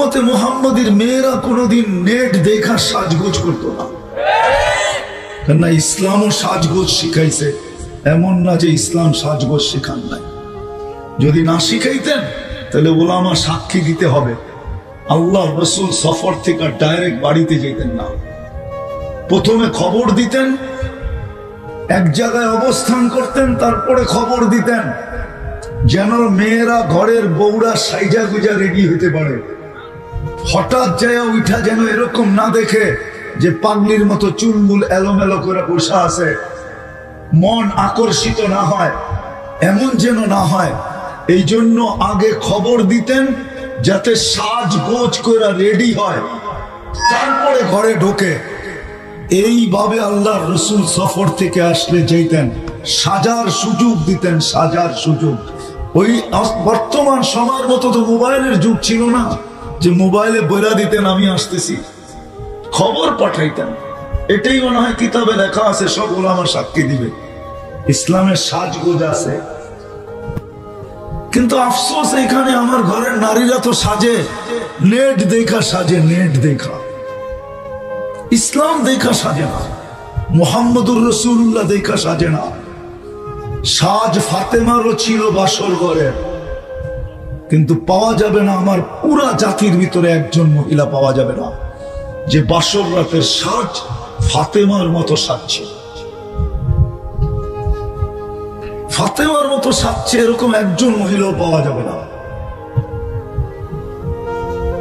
উম্মতে মোহাম্মদের মেয়েরা কোনোদিন নেট দেখা সাজগোজ করতো না। কেননা ইসলামও সাজগোজ শিখাইছে। এমন না যে ইসলাম সাজগোজ শেখান নাই। যদি না শিখাইতেন, তাহলে ওলামা সাক্ষী দিতে হবে। আল্লাহ রসুল সফর থেকে ডাইরেক্ট বাড়িতে যেতেন না। প্রথমে খবর দিতেন, এক জায়গায় অবস্থান করতেন, তারপরে খবর দিতেন। যেন মেয়েরা ঘরের বউরা সাইজা গুজা রেডি হতে পারে। হঠাৎ যায় উঠা যেন এরকম না দেখে যে পাগলির মতো চুলমুল এলোমেলো করে বসা আছে। মন আকর্ষিত না হয়, এমন যেন না হয়। এই জন্য আগে খবর দিতেন যাতে সাজ গোজ করে রেডি হয়। তারপরে ঘরে ঢোকে। এইভাবে আল্লাহ রসুল সফর থেকে আসলে যেতেন, সাজার সুযোগ দিতেন, সাজার সুযোগ। ওই বর্তমান সময়ের মতো তো মোবাইলের যুগ ছিল না। যে মোবাইলে বইরা দিতেন, আমি আসতেছি। খবর পাঠাইতেন। এটাই মনে হয় কিতাবে লেখা আছে, সব আমার সাক্ষী দিবে। ইসলামের সাজগোজ আছে। কিন্তু আফসোস, এখানে আমার ঘরের নারীরা তো সাজে। নেট দেখা সাজে, নেট দেখা। ইসলাম দেখা সাজে না। মোহাম্মদুর রসুল্লাহ দেখা সাজে না। সাজ ফাতেমারও ছিল বাসর ঘরের। কিন্তু পাওয়া যাবে না আমার পুরা জাতির ভিতরে একজন মহিলা পাওয়া যাবে না। যে বাসর রাতের সাজ ফাতেমার মতো সাজছে। ফাতেমার মতো সাজছে এরকম একজন মহিলাও পাওয়া যাবে না।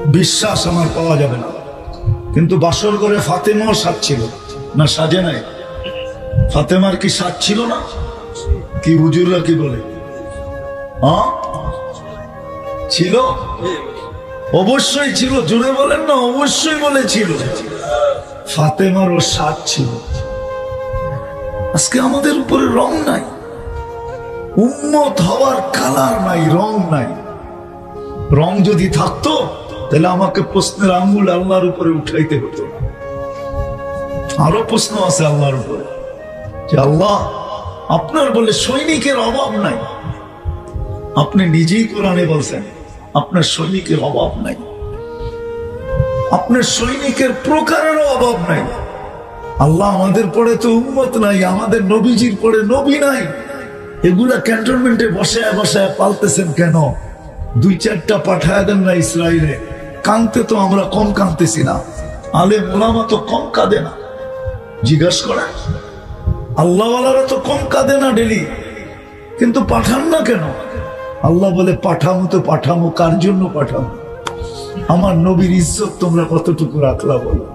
বিশ্বাস আমার পাওয়া যাবে না। কিন্তু বাসর ঘরে ফাতেমাও সাজছিল। না, সাজে নাই। ফাতেমার কি সাজ ছিল না? কি হুজুররা কি বলে? হ্যাঁ? ছিল? অবশ্যই ছিল জুড়ে বলেন না, অবশ্যই বলেছিল। ফাতেমারও সাজ ছিল। আজকে আমাদের উপরে রং নাই। উন্মত হওয়ার কালার নাই, রং নাই। রং যদি থাকতো, তাহলে আমাকে প্রশ্নের আঙ্গুল আল্লাহর উপরে উঠাইতে হতো। আরও প্রশ্ন আছে আল্লাহর উপরে। যে আল্লাহ, আপনার বলে সৈনিকের অভাব নাই। আপনি নিজেই কোরআনে বলছেন। আপনার সৈনিকের অভাব নাই। আপনার সৈনিকের প্রকারেরও অভাব নাই। আল্লাহ আমাদের পরে তো উন্মত নাই, আমাদের নবীজির পরে নবী নাই। এগুলা ক্যান্টনমেন্টে বসায় বসায় পালতেছেন কেন? দুই চারটা পাঠায় দেন না ইসরায়েলে কাঁদতে তো আমরা কম কাঁদতেছি না। আলে মোলামা তো কম কাঁদে না। জিজ্ঞাসা করে আল্লাহওয়ালারা তো কম কাঁদে না ডেলি। কিন্তু পাঠান না কেন? আল্লাহ বলে, পাঠামো তো পাঠামো, কার জন্য পাঠামো? আমার নবীর ইজ্জত তোমরা কতটুকু রাখলা বলো?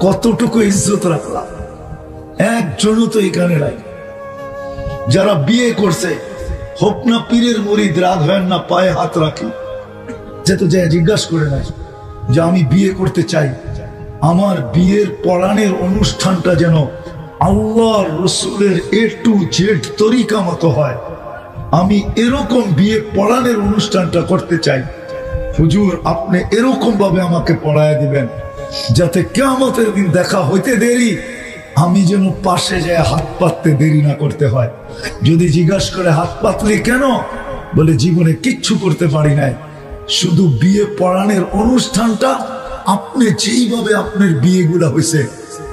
কতটুকু ইজ্জত রাখলা? একজনও তো এখানে নাই। যারা বিয়ে করছে, হোক না পীরের মরিদ, রাগ হয় না, পায়ে হাত রাখি। যে তো যে জিজ্ঞাসা করে নাই যে, আমি বিয়ে করতে চাই। আমার বিয়ের পড়ানের অনুষ্ঠানটা যেন আল্লাহ রসুলের এ টু জেড তরিকা মতো হয়। আমি এরকম বিয়ে পড়ানের অনুষ্ঠানটা করতে চাই। হুজুর, আপনি এরকম ভাবে আমাকে পড়ায় দিবেন, যাতে কেমতের দিন দেখা হইতে দেরি, আমি যেন পাশে যায় হাত পাততে দেরি না করতে হয়। যদি জিজ্ঞাসা করে, হাত পাতলি কেন? বলে, জীবনে কিচ্ছু করতে পারি নাই। শুধু বিয়ে পড়ানোর অনুষ্ঠানটা, আপনি যেইভাবে আপনার বিয়েগুলা হয়েছে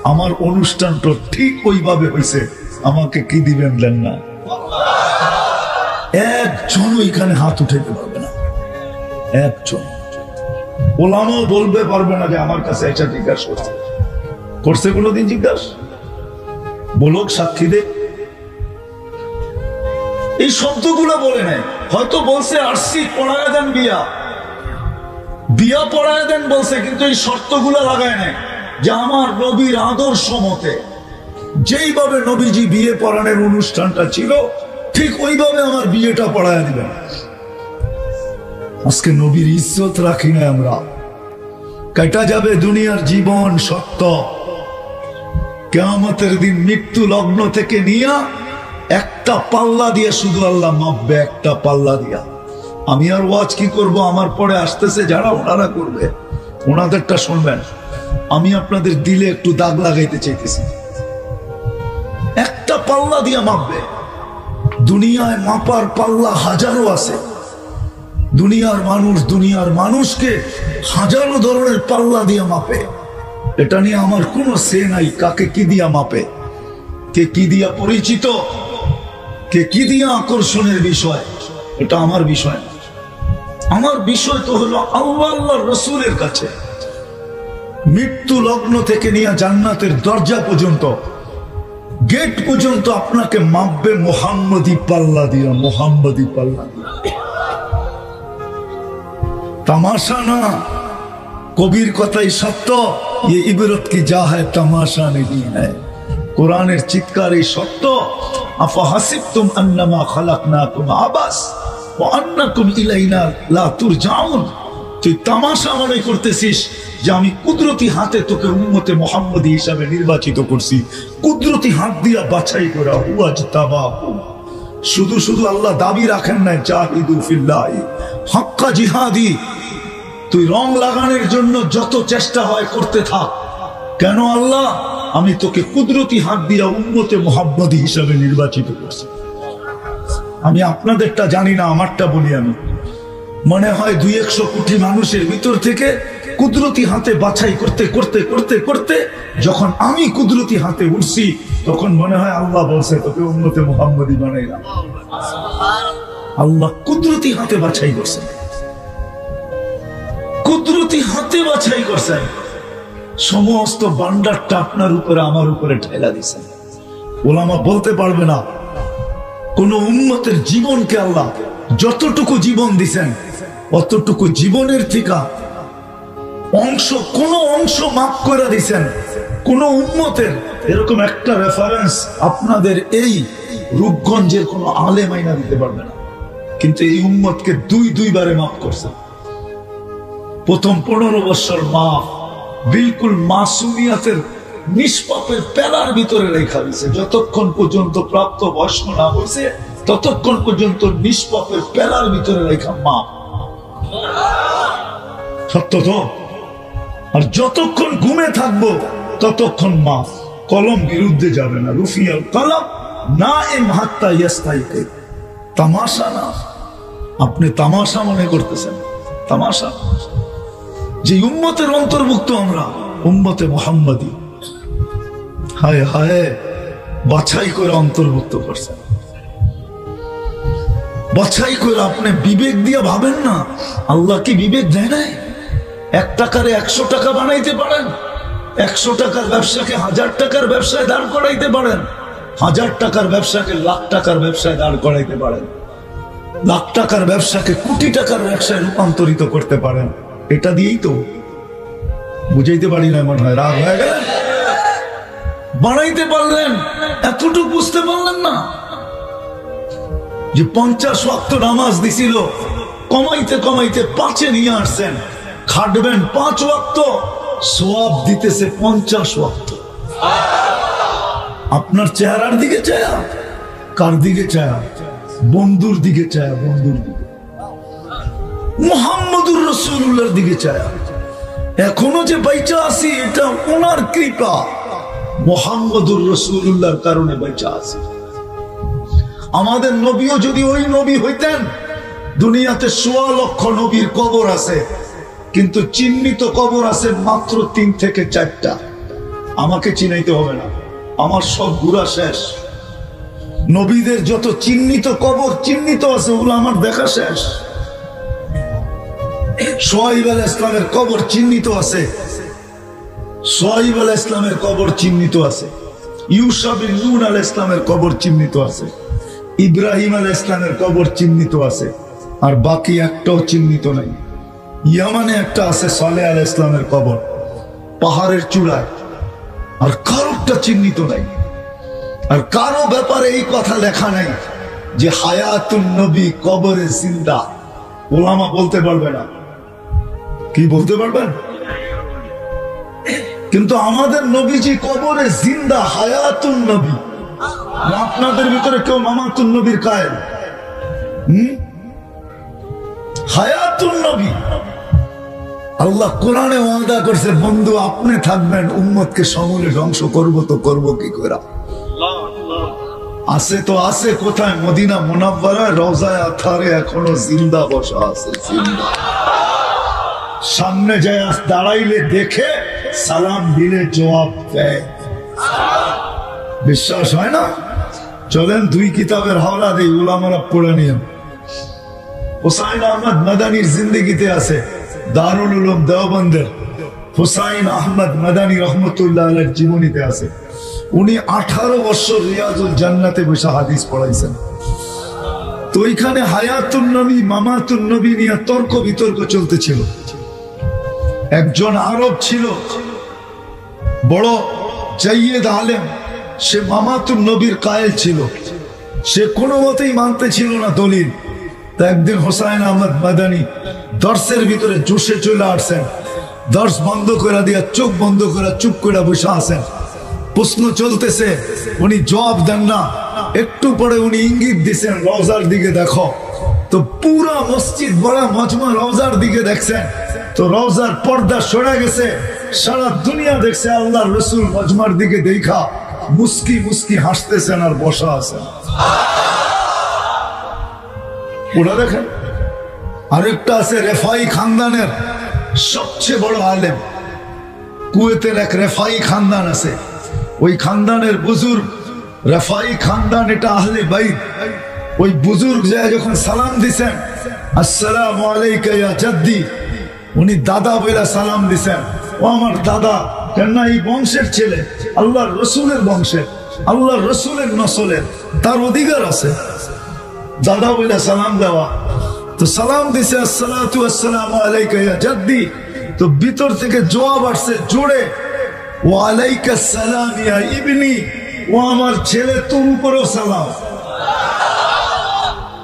আমার অনুষ্ঠানটা ঠিক ওইভাবে হয়েছে আমাকে কি দিবেন দেন না? একজন এখানে হাত উঠাইতে পারবে না। একজন। ওলামাও বলবে, পারবে না যে আমার কাছে এটা জিজ্ঞাসা করছে। করছে কোনোদিন জিজ্ঞাসা? বলুক, সাক্ষী এই শব্দগুলো বলে নেয় হয়তো বলছে আসছি পড়ায় দেন বিয়া। বিয়া পড়ায় দেন বলছে, কিন্তু এই শর্তগুলো লাগায় নেয় যে আমার নবীর আদর্শ মতে যেইভাবে নবীজি বিয়ে পড়ানোর অনুষ্ঠানটা ছিল ঠিক ওইভাবে আমার বিয়েটা পড়ায় দিবেন। আজকে নবীর ইজ্জত রাখি না আমরা। কেটা যাবে দুনিয়ার জীবন সত্য। কেয়ামতের দিন মৃত্যু লগ্ন থেকে নিয়ে একটা পাল্লা দিয়ে শুধু আল্লাহ মাপবে, একটা পাল্লা দিয়া। আমি আর ওয়াজ কি করব? আমার পরে আসতেছে, যারা ওনারা করবে, ওনাদেরটা শুনবেন। আমি আপনাদের দিলে একটু দাগ লাগাইতে চাইতেছি। একটা পাল্লা দিয়ে মাপবে। দুনিয়ায় মাপার পাল্লা হাজারো আছে। দুনিয়ার মানুষ দুনিয়ার মানুষকে হাজারো ধরনের পাল্লা দিয়ে মাপে। এটা নিয়ে আমার কোনো সে নাই, কাকে কি দিয়া মাপে? কে কি দিয়া পরিচিত? কে কি দিয়া আকর্ষণের বিষয়? এটা আমার বিষয় না। আমার বিষয় তো হলো আল্লাহ আল্লাহ রসুলের কাছে। মৃত্যু লগ্ন থেকে নিয়ে জান্নাতের দরজা পর্যন্ত গেট পর্যন্ত আপনাকে মাপবে মোহাম্মদী পাল্লা দিয়া, মোহাম্মদি পাল্লা তামাশা না, কবির কথাই সত্য, এ ইবরত কি যা হয় তামাশা নেই হ্যাঁ। কোরআনের চিৎকার এই সত্য আফা হাসিব তুম আন্নামা খালাক না তুম আবাস ও আন্না তুম ইলাইনা লা তুর তুই তামাশা মনে করতেছিস যে আমি কুদরতি হাতে তোকে উম্মতে মোহাম্মদী হিসাবে নির্বাচিত করছি। কুদরতি হাত দিয়া বাছাই করা হুয়াজ তাবাহু শুধু শুধু আল্লাহ দাবি রাখেন নাই, জাহিদু ফিল্লাহি। হাক্কা জিহাদি, তুই রং লাগানোর জন্য যত চেষ্টা হয় করতে থাক। কেন আল্লাহ? আমি তোকে কুদরতি হাত দিয়া উন্মতে মোহাম্মদী হিসাবে নির্বাচিত করছি। আমি আপনাদেরটা জানি না, আমারটা বলি আমি। মনে হয় দুই একশো কোটি মানুষের ভিতর থেকে কুদরতি হাতে বাছাই করতে করতে করতে করতে যখন আমি কুদরতি হাতে উঠছি, তখন মনে হয় আল্লাহ বলছে, তোকে উন্নতে মোহাম্মদী বানাইলাম আল্লাহ কুদরতি হাতে বাছাই করছেন কুদরতি হাতে বাছাই করছেন সমস্ত বান্ডারটা আপনার উপরে, আমার উপরে ঠেলা দিছেন ওলামা বলতে পারবে না, কোন উন্মতের জীবনকে আল্লাহ যতটুকু জীবন দিছেন, অতটুকু জীবনের থেকে অংশ, কোন অংশ মাফ করে দিছেন। কোন উন্মতের এরকম একটা রেফারেন্স আপনাদের এই রূপগঞ্জের কোন আলে মাইনা দিতে পারবে না। কিন্তু এই উম্মতকে দুই দুইবারে মাফ করছেন প্রথম পনেরো বছর মাফ, বিলকুল মাসুমিয়াতের নিষ্পাপের পেলার ভিতরে রেখা দিছে। যতক্ষণ পর্যন্ত প্রাপ্ত বয়স্ক না হয়েছে, ততক্ষণ পর্যন্ত নিষ্পাপের পেলার ভিতরে রেখা মাপ সত্য তো? আর যতক্ষণ ঘুমে থাকব, ততক্ষণ মাফ কলম বিরুদ্ধে যাবে না। রুফিয়াল কলম না এম হাত্তা ইয়াস্তাইতে তামাশা না। আপনি তামাশা মনে করতেছেন। তামাশা। যে উম্মতের অন্তর্ভুক্ত আমরা, উম্মতে মোহাম্মদী। হায় হায়, বাছাই করে অন্তর্ভুক্ত করছেন। বাছাই করে আপনি বিবেক দিয়ে ভাবেন না, আল্লাহ কি বিবেক দেয় নাই? এক টাকার একশো টাকা বানাইতে পারেন। একশো টাকার ব্যবসাকে হাজার টাকার ব্যবসায় দাঁড় করাইতে পারেন। হাজার টাকার ব্যবসাকে লাখ টাকার ব্যবসায় দাঁড় করাইতে পারেন। লাখ টাকার ব্যবসাকে কোটি টাকার ব্যবসায় রূপান্তরিত করতে পারেন। এটা দিয়েই তো। বুঝাইতে পারি না মনে হয়। রাগ হয়ে গেলেন? বানাইতে পারলেন। এতটুকু বুঝতে পারলেন না। যে পঞ্চাশ ওয়াক্ত নামাজ দিছিল, কমাইতে কমাইতে পাঁচে নিয়ে আসছেন। খাটবেন পাঁচ ওয়াক্ত, সোয়াব দিতেছে পঞ্চাশ ওয়াক্ত। আপনার চেহারার দিকে চায়া? কার দিকে চায়া? বন্ধুর দিকে চায়া, বন্ধুর দিকে। মোহাম্মদুর দিকে চায়া। এখনও যে বাইচা আছি, এটা ওনার কৃপা। মোহাম্মদুর রসুল্লাহর কারণে বাইচা আছি। আমাদের নবীও যদি ওই নবী হইতেন, দুনিয়াতে সোয়া লক্ষ নবীর কবর আছে। কিন্তু চিহ্নিত কবর আছে মাত্র তিন থেকে চারটা। আমাকে চিনাইতে হবে না। আমার সব ঘুরা শেষ। নবীদের যত চিহ্নিত কবর চিহ্নিত আছে, ওগুলো আমার দেখা শেষ। সোহাইব আল ইসলামের কবর চিহ্নিত আছে। সোহাইব আল ইসলামের কবর চিহ্নিত আছে। ইউসাবিন নুন আল ইসলামের কবর চিহ্নিত আছে। ইব্রাহিম আল ইসলামের কবর চিহ্নিত আছে। আর বাকি একটাও চিহ্নিত নাই। ইয়ামানে একটা আছে সালে আল ইসলামের কবর, পাহাড়ের চূড়ায়। আর কারোটা চিহ্নিত নাই। আর কারও ব্যাপারে এই কথা লেখা নাই যে হায়াতুন নবী কবরে জিন্দা। ওলামা বলতে পারবে না। কি বলতে পারবেন? কিন্তু আমাদের নবীজি কবরে জিন্দা, হায়াতুন নবী। আপনাদের ভিতরে কেউ মামাতুন নবীর কায়েল হুম? হায়াতুন নবী। আল্লাহ কোরআনে ওয়াদা করছে, বন্ধু, আপনি থাকবেন, উম্মতকে সমূলে ধ্বংস করব তো করব কি করে আছে তো আছে কোথায়? মদিনা মোনাব্বারায় রওজায় আথারে এখনও জিন্দা বসা আছে সামনে যায়, দাঁড়াইলে দেখে সালাম দিলে জবাব দেয়। বিশ্বাস হয় না? চলেন দুই কিতাবের হাওলা দিই, উলামারা পড়ে নিয়ে হুসাইন আহমদ মাদানির জিন্দগিতে আছে দারুল হুসাইন আহমদ মাদানি রহমতুল্লাহ জীবনীতে আছে। উনি আঠারো বছর রিয়াজুল জান্নাতে বসে হাদিস পড়াইছেন। তো ওইখানে হায়াতুল নবী মামাতুল নবী নিয়ে তর্ক বিতর্ক চলতেছিল। একজন আরব ছিল, বড় জাইয়েদ আলেম, সে মামাতুল নবীর কায়েল ছিল। সে কোনো মতেই মানতে ছিল না দলিল। তা একদিন হোসাইন আহমদ মাদানি দর্শের ভিতরে জোশে চলে আসছেন। দর্শ বন্ধ করে দিয়া, চোখ বন্ধ করে চুপ করে বসে আসেন প্রশ্ন চলতেছে, উনি জবাব দেন না। একটু পরে উনি ইঙ্গিত দিছেন রওজার দিকে দেখো। তো পুরা মসজিদ বড় মজমা রওজার দিকে দেখছেন। তো রওজার পর্দা সরে গেছে, সারা দুনিয়া দেখছে আল্লাহ রসুল মজমার দিকে দেখা। মুস্কি মুস্কি হাসতেছেন আর বসা আছেন। ওরা দেখেন, আরেকটা আছে রেফাই খানদানের সবচেয়ে বড় আলেম। কুয়েতের এক রেফাই খানদান আছে। ওই খানদানের বুজুর্গ, রেফাই খানদান এটা আহলে বাইত। ওই বুজুর্গ যায় যখন সালাম দিছেন, আসসালাম আলাইকা জাদ্দি। উনি দাদা বইলা সালাম দিছেন, ও আমার দাদা কেননা এই বংশের ছেলে, আল্লাহর রসুলের বংশের, আল্লাহর রসুলের নসলের, তার অধিকার আছে। দাদা বইলা সালাম দেওয়া। তো সালাম দিছে আসসালামু আলাইকা জাদ্দি। তো ভিতর থেকে জবাব আসছে জোরে ও আলাইকা সালাম ইয়া ইবনি। ও আমার ছেলে, তোর উপরও সালাম।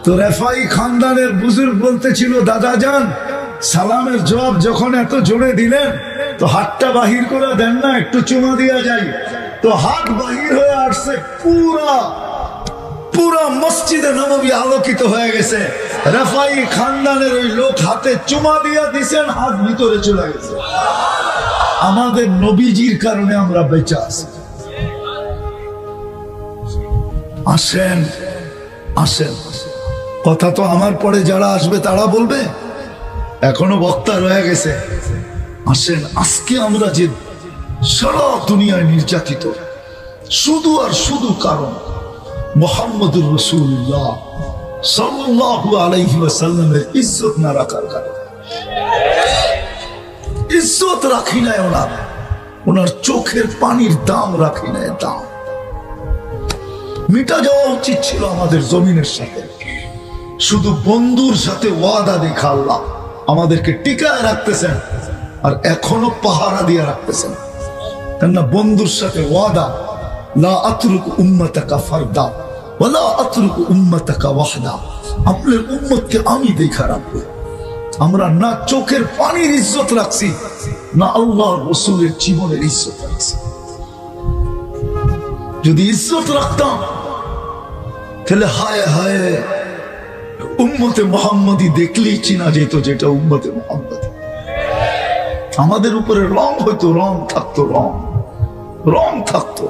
তো রেফাই খানদানের বুজুর্গ বলতেছিল, দাদা যান। সালামের জবাব যখন এত জোরে দিলেন, তো হাতটা বাহির করে দেন না, একটু চুমা দিয়া যায় তো হাত বাহির হয়ে আসছে পুরা পুরা মসজিদে নবী আলোকিত হয়ে গেছে। রাফাই খানদানের ওই লোক হাতে চুমা দিয়া দিছেন, হাত ভিতরে চলে গেছে। আমাদের নবীজির কারণে আমরা বেঁচে আছি। আসেন আসেন। কথা তো আমার পরে যারা আসবে তারা বলবে। এখনও বক্তা রয়ে গেছে। আসেন, আজকে আমরা যে সারা দুনিয়ায় নির্যাতিত, শুধু আর শুধু কারণ। মোহাম্মদুর রসুল্লাহ সাল্লাহু আলাইহি ওয়াসাল্লামের ইজ্জত না রাখার কারণে। ইজ্জত রাখি নাই ওনার। ওনার চোখের পানির দাম রাখি নাই, দাম। মিটা যাওয়া উচিত ছিল আমাদের জমিনের সাথে। শুধু বন্ধুর সাথে ওয়াদা দেখা আল্লাহ আমাদেরকে টিকায় রাখতেছেন আর এখনও পাহারা দিয়ে রাখতেছেন। কেননা বন্ধুর সাথে ওয়াদা, লা আতরুক উম্মতাকা ফারদা। আপনার উম্মতকে আমি দেখা রাখব। আমরা না চোখের পানির ইজ্জত রাখছি, না আল্লাহ রসুলের জীবনের ইজ্জত রাখছি। যদি ইজ্জত রাখতাম, তাহলে হায় হায়, উম্মতে মোহাম্মদী দেখলেই চিনা যেত যেটা উম্মতে মোহাম্মদী। আমাদের উপরে রং হইতো, রং থাকতো, রং। রং থাকতো।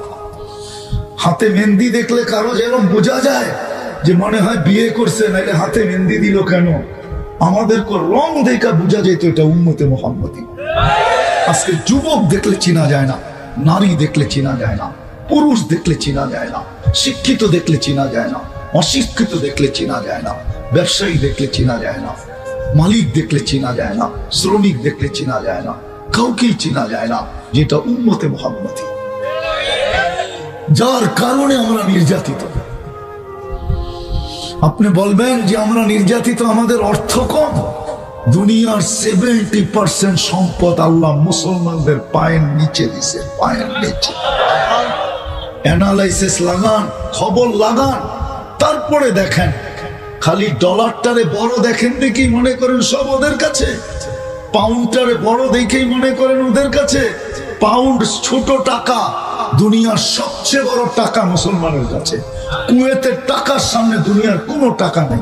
হাতে মেহেন্দি দেখলে কারও যেরকম বোঝা যায় যে মনে হয় বিয়ে করছে নাহলে হাতে মেহেন্দি দিল কেন? আমাদের রং দেখা বোঝা যেত এটা উন্মতে মোহাম্মদী আজকে যুবক দেখলে চিনা যায় না, নারী দেখলে চিনা যায় না, পুরুষ দেখলে চিনা যায় না, শিক্ষিত দেখলে চিনা যায় না, অশিক্ষিত দেখলে চিনা যায় না, ব্যবসায়ী দেখলে চিনা যায় না, মালিক দেখলে চিনা যায় না, শ্রমিক দেখলে চিনা যায় না, কাউকেই চিনা যায় না, যেটা উন্মতে মোহাম্মতি যার কারণে আমরা নির্যাতিত। আপনি বলবেন যে আমরা নির্যাতিত, আমাদের অর্থ কম? দুনিয়ার সেভেন্টি পার্সেন্ট সম্পদ আল্লাহ মুসলমানদের পায়ের নিচে দিছে, পায়ের নিচে। অ্যানালাইসিস লাগান, খবর লাগান, তারপরে দেখেন। খালি ডলারটারে বড় দেখেন দেখেই মনে করেন সব ওদের কাছে। পাউন্ডটারে বড় দেখেই মনে করেন ওদের কাছে। পাউন্ড ছোট টাকা, দুনিয়ার সবচেয়ে বড় টাকা মুসলমানের কাছে। কুয়েতের টাকার সামনে দুনিয়ার কোনো টাকা নেই।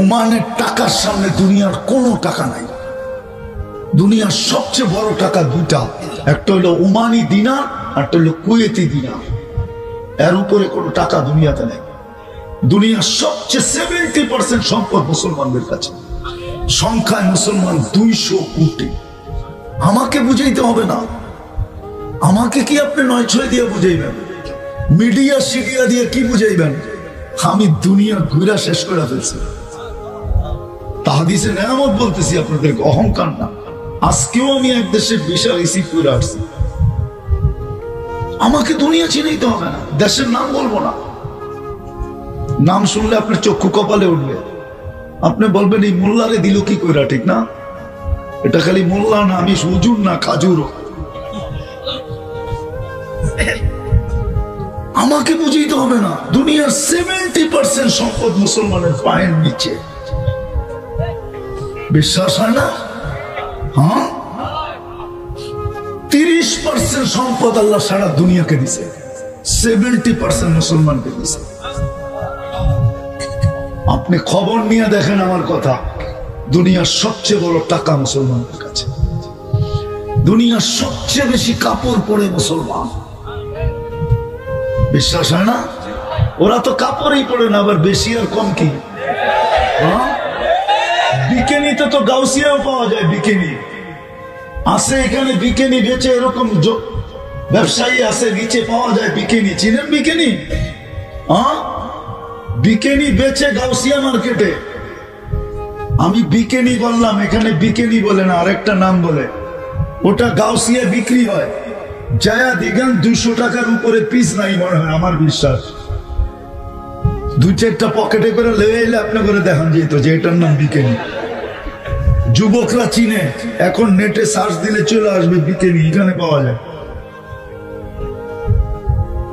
ওমানের টাকার সামনে দুনিয়ার কোনো টাকা নাই। দুনিয়ার সবচেয়ে বড় টাকা দুটা একটা হলো ওমানি দিনার একটা হলো কুয়েতি দিনার। এর উপরে কোনো টাকা দুনিয়াতে নেই। দুনিয়ার সবচেয়ে সেভেন্টি পার্সেন্ট সম্পদ মুসলমানদের কাছে। সংখ্যায় মুসলমান দুইশো কোটি। আমাকে বুঝাইতে হবে না। আমাকে কি আপনি নয় ছয় দিয়ে বুঝাইবেন? মিডিয়া সিডিয়া দিয়ে কি বুঝাইবেন? আমি দুনিয়া ঘুরা শেষ করে ফেলছি। তাহাদিসে নেয়ামত বলতেছি আপনাদের, অহংকার না। আজকেও আমি এক দেশের বিশাল রিসিভ করে আসছি। আমাকে দুনিয়া চিনেই তো হবে না, দেশের নাম বলব না। নাম শুনলে আপনার চক্ষু কপালে উঠবে। আপনি বলবেন, এই মোল্লারে দিল কি কইরা, ঠিক না? এটা খালি মোল্লা না, আমি সুজুর না, খাজুর। আমাকে বুঝিতে হবে না, দুনিয়ার সেভেন্টি পার্সেন্ট সম্পদ মুসলমানের পায়ের নিচে। বিশ্বাস হয় না? হ্যাঁ? তিরিশ পার্সেন্ট সম্পদ আল্লাহ সারা দুনিয়াকে দিছে। সেভেন্টি পার্সেন্ট মুসলমানকে দিছে। আপনি খবর নিয়ে দেখেন আমার কথা। দুনিয়ার সবচেয়ে বড় টাকা মুসলমানদের কাছে। দুনিয়ার সবচেয়ে বেশি কাপড় পরে মুসলমান। বিশ্বাস হয় না? ওরা তো কাপড়ই পরে না, আবার বেশি আর কম কি? হ্যাঁ? বিকেনিতে তো গাউসিয়াও পাওয়া যায়, বিকেনি। আছে এখানে বিকেনি বেচে, এরকম ব্যবসায়ী আছে, নিচে পাওয়া যায় বিকেনি। চিনেন বিকেনি? হ্যাঁ? বিকেনি বেচে গাউসিয়া মার্কেটে। আমি বিকেনি বললাম, এখানে বিকেনি বলে না, আরেকটা নাম বলে। ওটা গাউসিয়া বিক্রি হয়। জায়া দিগান দুশো টাকার উপরে পিস নাই মনে হয়, আমার বিশ্বাস। দুই চারটা পকেটে করে লেগে এলে আপনি করে দেখান যেত যে এটার নাম বিকেনি। যুবকরা চিনে, এখন নেটে সার্চ দিলে চলে আসবে বিকেনি, এখানে পাওয়া যায়।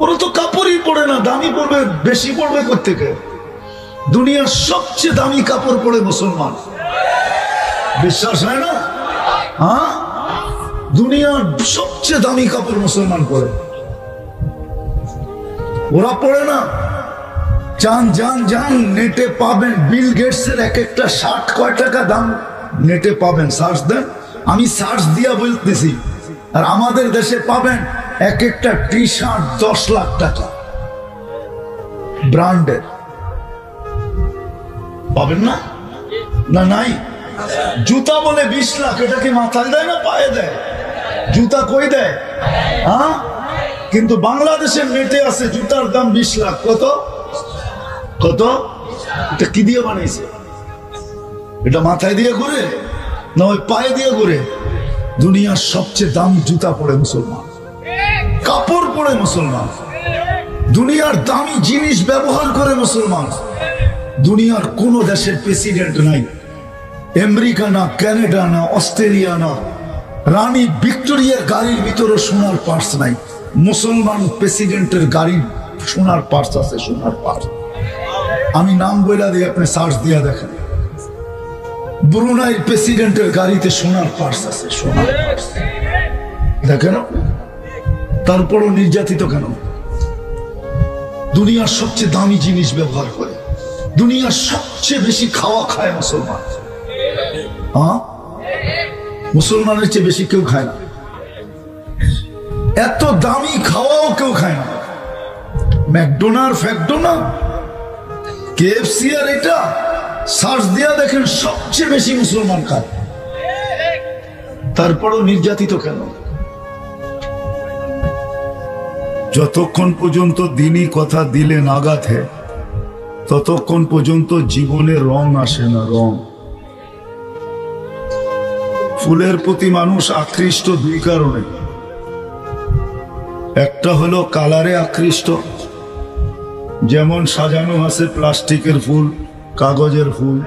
ওরা তো কাপড়ই পড়ে না, দামি পড়বে, বেশি পড়বে কোথেকে দুনিয়ার সবচেয়ে দামি কাপড় পরে মুসলমান। বিশ্বাস হয় না? হ্যাঁ? দুনিয়ার সবচেয়ে দামি কাপড় মুসলমান পরে। ওরা পড়ে না। যান যান যান নেটে পাবেন বিল গেটস এর এক একটা ষাট কয় টাকা দাম। নেটে পাবেন সার্চ দেন। আমি সার্চ দিয়া বলতেছি, আর আমাদের দেশে পাবেন এক একটা টি শার্ট দশ লাখ টাকা। ব্র্যান্ডের পাবেন না? না, নাই? জুতা বলে বিশ লাখ, এটা কি মাথায় দেয় না পায়ে দেয়? জুতা কই দেয়? হ্যাঁ? কিন্তু বাংলাদেশের নেটে আছে জুতার দাম বিশ লাখ। কত? কত? এটা কি দিয়ে বানিয়েছে এটা মাথায় দিয়ে ঘুরে? না ওই পায়ে দিয়ে ঘুরে? দুনিয়ার সবচেয়ে দামি জুতা পরে মুসলমান। কাপড় পরে মুসলমান। দুনিয়ার দামি জিনিস ব্যবহার করে মুসলমান। দুনিয়ার কোন দেশের প্রেসিডেন্ট নাই। আমেরিকা না, কানাডা না, অস্ট্রেলিয়া না। রানী ভিক্টোরিয়ার গাড়ির ভিতরে সোনার পার্স নাই। মুসলমান প্রেসিডেন্টের গাড়ির সোনার পার্স আছে, সোনার পার্স আমি নাম বইলা দিয়ে আপনি সার্চ দিয়া দেখেন। ব্রুনাইয়ের প্রেসিডেন্টের গাড়িতে সোনার পার্স আছে, সোনার পার্স দেখেন তারপরও নির্যাতিত কেন? দুনিয়ার সবচেয়ে দামি জিনিস ব্যবহার করে। দুনিয়ার সবচেয়ে বেশি খাওয়া খায় মুসলমান। হ্যাঁ? মুসলমানের চেয়ে বেশি কেউ খায় না। এত দামি খাওয়াও কেউ খায় না। ম্যাকডোনার, ফ্যাকডোনা, কেএফসি আর এটা, সার্চ দিয়া দেখেন সবচেয়ে বেশি মুসলমান খায়। তারপরও নির্যাতিত কেন? যতক্ষণ পর্যন্ত দিনই কথা দিলে নাগাতে ততক্ষণ পর্যন্ত জীবনে রং আসে না, রং। ফুলের প্রতি মানুষ আকৃষ্ট দুই কারণে। একটা হলো কালারে আকৃষ্ট, যেমন সাজানো আছে প্লাস্টিকের ফুল, কাগজের ফুল।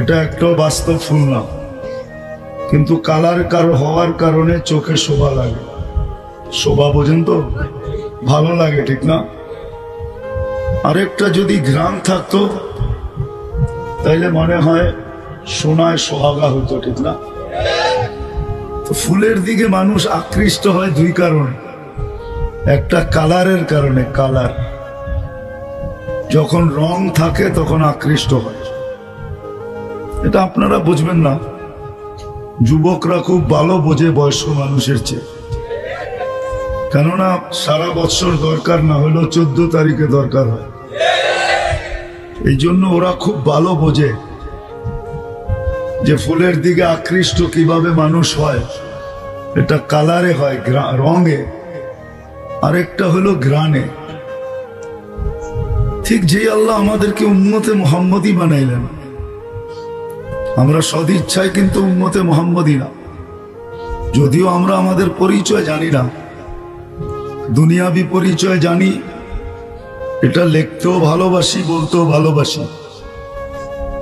এটা একটা বাস্তব ফুল না। কিন্তু কালার কারও, হওয়ার কারণে চোখে শোভা লাগে। শোভা পর্যন্ত ভালো লাগে, ঠিক না? আরেকটা যদি গ্রাম থাকতো, তাইলে মনে হয় সোনায় সোহাগা হতো ঠিক না? ফুলের দিকে মানুষ আকৃষ্ট হয় দুই কারণে। একটা কালারের কারণে, কালার। যখন রং থাকে, তখন আকৃষ্ট হয়। এটা আপনারা বুঝবেন না। যুবকরা খুব ভালো বোঝে বয়স্ক মানুষের চেয়ে। কেননা সারা বছর দরকার না হলেও চোদ্দ তারিখে দরকার হয়। এই জন্য ওরা খুব ভালো বোঝে যে ফুলের দিকে আকৃষ্ট কীভাবে মানুষ হয়। এটা কালারে হয় রঙে। আরেকটা হলো গ্রানে ঠিক যেই আল্লাহ আমাদেরকে উন্মতে মোহাম্মদই বানাইলেন। আমরা সদিচ্ছায় কিন্তু উন্মতে মোহাম্মদই না। যদিও আমরা আমাদের পরিচয় জানি না। দুনিয়াবি পরিচয় জানি। এটা লিখতেও ভালোবাসি, বলতেও ভালোবাসি।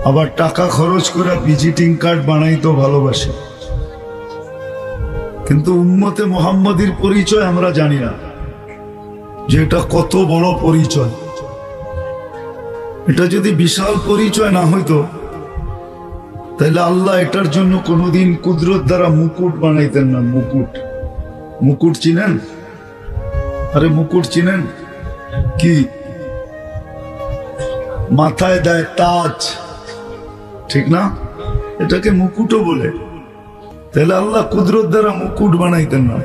আবার টাকা খরচ করে ভিজিটিং কার্ড বানাইতেও ভালোবাসি। কিন্তু উম্মতে মোহাম্মদীর পরিচয় আমরা জানি না, যে এটা কত বড় পরিচয়। এটা যদি বিশাল পরিচয় না হইতো, তাহলে আল্লাহ এটার জন্য কোনোদিন কুদরত দ্বারা মুকুট বানাইতেন না। মুকুট। মুকুট চিনেন? আরে মুকুট চিনেন? কি? মাথায় দেয় তাজ। ঠিক না? এটাকে মুকুটও বলে। তাহলে আল্লাহ কুদরত দ্বারা মুকুট বানাইতেন না।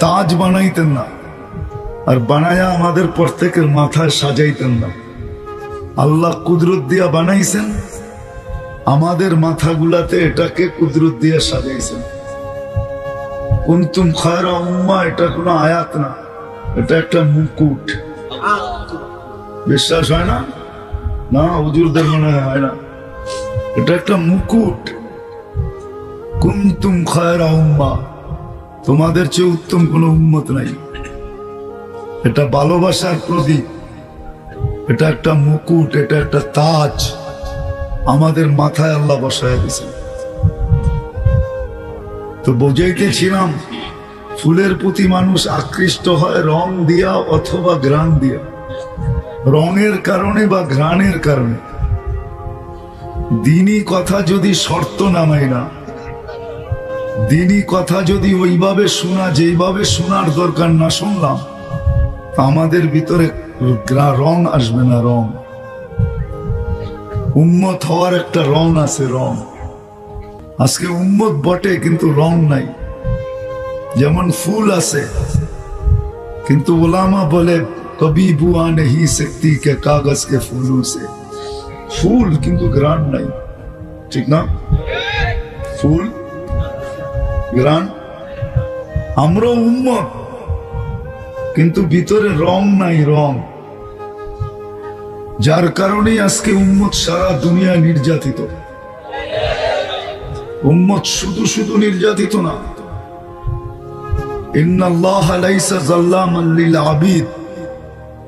তাজ বানাইতেন না। আর বানায়া আমাদের প্রত্যেকের মাথায় সাজাইতেন না। আল্লাহ কুদরত দিয়া বানাইছেন। আমাদের মাথাগুলাতে এটাকে কুদরত দিয়া সাজাইছেন। কুন্তুম খায়রা উম্মা এটা কোনো আয়াত না। এটা একটা মুকুট। বিশ্বাস হয় না? না, হুজুরদের মনে হয় না। এটা একটা মুকুট। কুন্তুম খায়রা উম্মা তোমাদের চেয়ে উত্তম কোনো উম্মত নাই। এটা ভালোবাসার প্রদীপ। এটা একটা মুকুট, এটা একটা তাজ। আমাদের মাথায় আল্লাহ বসায় দিয়েছেন। তো বোঝাইতেছিলাম ফুলের প্রতি মানুষ আকৃষ্ট হয় রং দিয়া অথবা গ্রান দিয়া। রঙের কারণে বা ঘ্রাণের কারণে। দিনই কথা যদি শর্ত নামাই না, দিনই কথা যদি ওইভাবে শোনা, যেইভাবে শোনার দরকার না শুনলাম, আমাদের ভিতরে রং আসবে না রং। উন্মত হওয়ার একটা রং আছে রং। আজকে উম্মত বটে, কিন্তু রং নাই। যেমন ফুল আছে, কিন্তু ওলামা বলে কবি বুয়া নেহি শক্তি কে কাগজ কে ফুল সে। ফুল কিন্তু গ্রান নাই। ঠিক না? ফুল, গ্রান। আমরো উম্মত, কিন্তু ভিতরে রং নাই, রং। যার কারণে আজকে উম্মত সারা দুনিয়া নির্যাতিত। উম্মত শুধু শুধু নির্যাতিত না।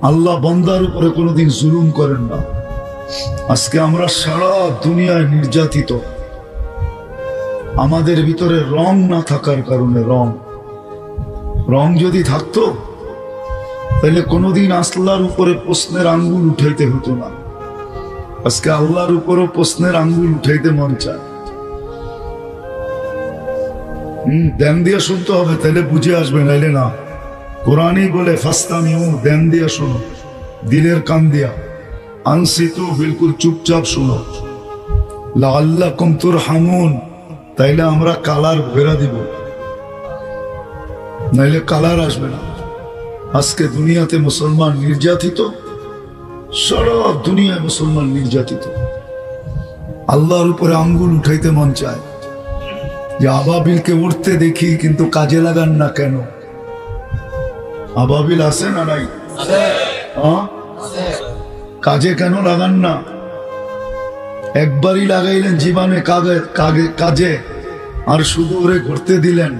আল্লাহ বন্দার উপরে কোনোদিন জুলুম করেন না। আজকে আমরা সারা দুনিয়ায় নির্যাতিত। আমাদের ভিতরে রং না থাকার কারণে রং। রং যদি থাকতো, তাহলে কোনোদিন আসলার উপরে প্রশ্নের আঙ্গুল উঠাইতে হতো না। আজকে আল্লাহর উপরও প্রশ্নের আঙ্গুল উঠাইতে মন চায়। দেন দিয়া শুনতে হবে, তাহলে বুঝে আসবে, নাইলে না। কোরআনই বলে ফাস্তামিও দেন দিয়া শোনো, দিলের কান দিয়া। আনসিতু, বিলকুল চুপচাপ শোনো। লাল্লা কমতুর হামুন তাইলে আমরা কালার ভেরা দিব। নাইলে কালার আসবে না। আজকে দুনিয়াতে মুসলমান নির্যাতিত সারা দুনিয়ায় মুসলমান নির্যাতিত। আল্লাহর উপরে আঙ্গুল উঠাইতে মন চায়। যে আবাবিলকে উঠতে দেখি কিন্তু কাজে লাগান না কেন? আবাবিল আছে না নাই? কাজে কেন লাগান না? একবারই লাগাইলেন জীবনে কাগে কাজে আর শুধু ওরে ঘুরতে দিলেন।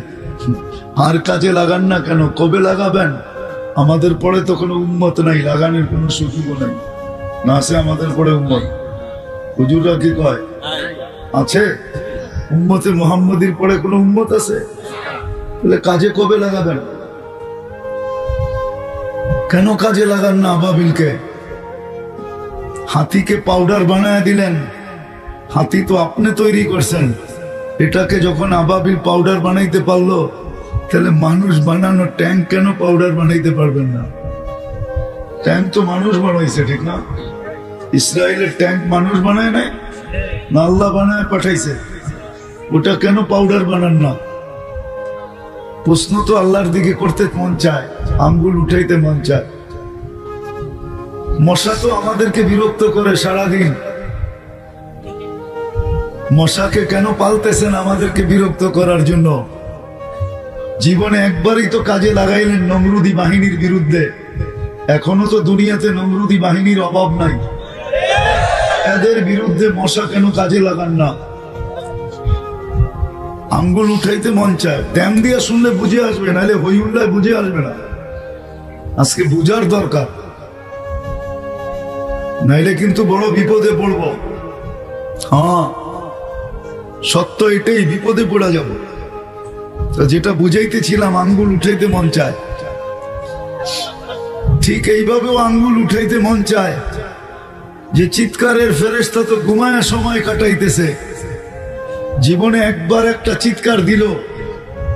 আর কাজে লাগান না কেন? কবে লাগাবেন? আমাদের পরে তো কোনো উন্মত নাই লাগানোর কোনো সুযোগ নেই। না আছে আমাদের পরে উন্মত হুজুররা কি কয়? আছে? উম্মতে মোহাম্মদীর পরে কোনো উম্মত আছে? তাহলে কাজে কবে লাগাবেন? কেন কাজে লাগান না আবাবিলকে? হাতিকে পাউডার বানায় দিলেন। হাতি তো আপনি তৈরি করছেন। এটাকে যখন আবাবিল পাউডার বানাইতে পারল, তাহলে মানুষ বানানো ট্যাঙ্ক কেন পাউডার বানাইতে পারবেন না? ট্যাঙ্ক তো মানুষ বানাইছে, ঠিক না? ইসরায়েলের ট্যাঙ্ক মানুষ বানায় নাই? না আল্লাহ বানায় পাঠাইছে। ওটা কেন পাউডার বানান না? প্রশ্ন তো আল্লাহর দিকে করতে মন চায়, আঙ্গুল উঠাইতে মন চায়। মশা তো আমাদেরকে বিরক্ত করে সারাদিন। মশাকে কেন পালতেছেন আমাদেরকে বিরক্ত করার জন্য? জীবনে একবারই তো কাজে লাগাইলেন নমরুদি বাহিনীর বিরুদ্ধে। এখনও তো দুনিয়াতে নমরুদি বাহিনীর অভাব নাই। এদের বিরুদ্ধে মশা কেন কাজে লাগান না? আঙ্গুল উঠাইতে মন চায়। ট্যাম দিয়া শুনলে বুঝে আসবে, নাহলে হই উল্লায় বুঝে আসবে না। আজকে বুঝার দরকার। নাইলে কিন্তু বড় বিপদে পড়ব। হ্যাঁ সত্য এটাই, বিপদে পড়া যাব। যেটা বুঝাইতেছিলাম, আঙ্গুল উঠাইতে মন চায়। ঠিক এইভাবেও আঙ্গুল উঠাইতে মন চায়। যে চিৎকারের ফেরেস্তা তো ঘুমায়া সময় কাটাইতেছে। জীবনে একবার একটা চিৎকার দিল।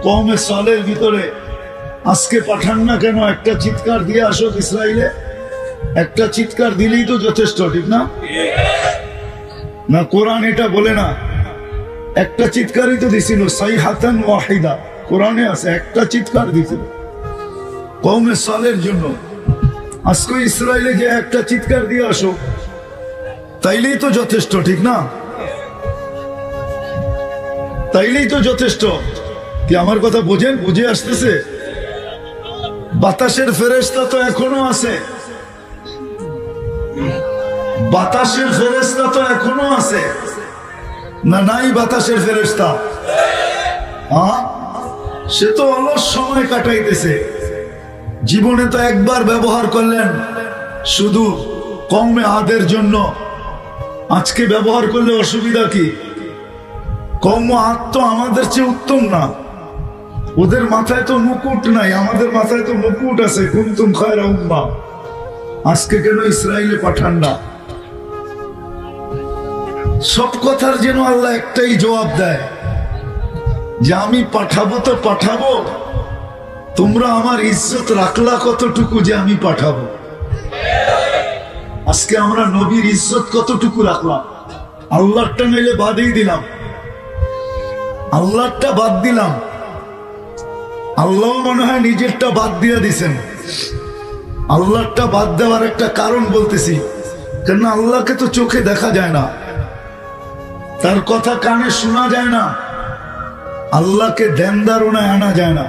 কমে সালের ভিতরে, আজকে পাঠান না কেন একটা চিৎকার দিয়ে আসো ইসরায়েলে একটা চিৎকার দিলেই তো যথেষ্ট, ঠিক না? না, কোরআন এটা বলে না। একটা চিৎকারই তো দিছিল সাই হাতান ওয়াহিদা। কোরআনে আছে, একটা চিৎকার দিছিল। কমে সালের জন্য। আজকে ইসরায়েলে যে একটা চিৎকার দিয়ে আসো তাইলেই তো যথেষ্ট, ঠিক না? তাইলেই তো যথেষ্ট। কি আমার কথা বোঝেন? বুঝে আসতেছে? বাতাসের ফেরেস্তা তো এখনও আছে। বাতাসের ফেরেস্তা তো এখনও আছে। না, নাই বাতাসের ফেরেস্তা সে তো অলস সময় কাটাইতেছে। জীবনে তো একবার ব্যবহার করলেন। শুধু কমে আদের জন্য। আজকে ব্যবহার করলে অসুবিধা কি? কম তো আমাদের চেয়ে উত্তম না। ওদের মাথায় তো মুকুট নাই, আমাদের মাথায় তো মুকুট আছে, কুন্তুম খায়রা উম্মা। আজকে কেন ইসরায়েলে পাঠান না? সব কথার যেন আল্লাহ একটাই জবাব দেয়, যে আমি পাঠাবো তো পাঠাবো, তোমরা আমার ইজ্জত রাখলা কতটুকু যে আমি পাঠাবো? আজকে আমরা নবীর ইজ্জত কতটুকু রাখলাম? আল্লাহটা নিলে বাদই দিলাম। আল্লাহটা বাদ দিলাম। আল্লাহ মনে হয় নিজেরটা বাদ দিয়ে দিছেন। আল্লাহটা বাদ দেওয়ার একটা কারণ বলতেছি, কেন আল্লাহকে তো চোখে দেখা যায় না। তার কথা কানে শোনা যায় না। আল্লাহকে ধ্যান ধারণায় আনা যায় না।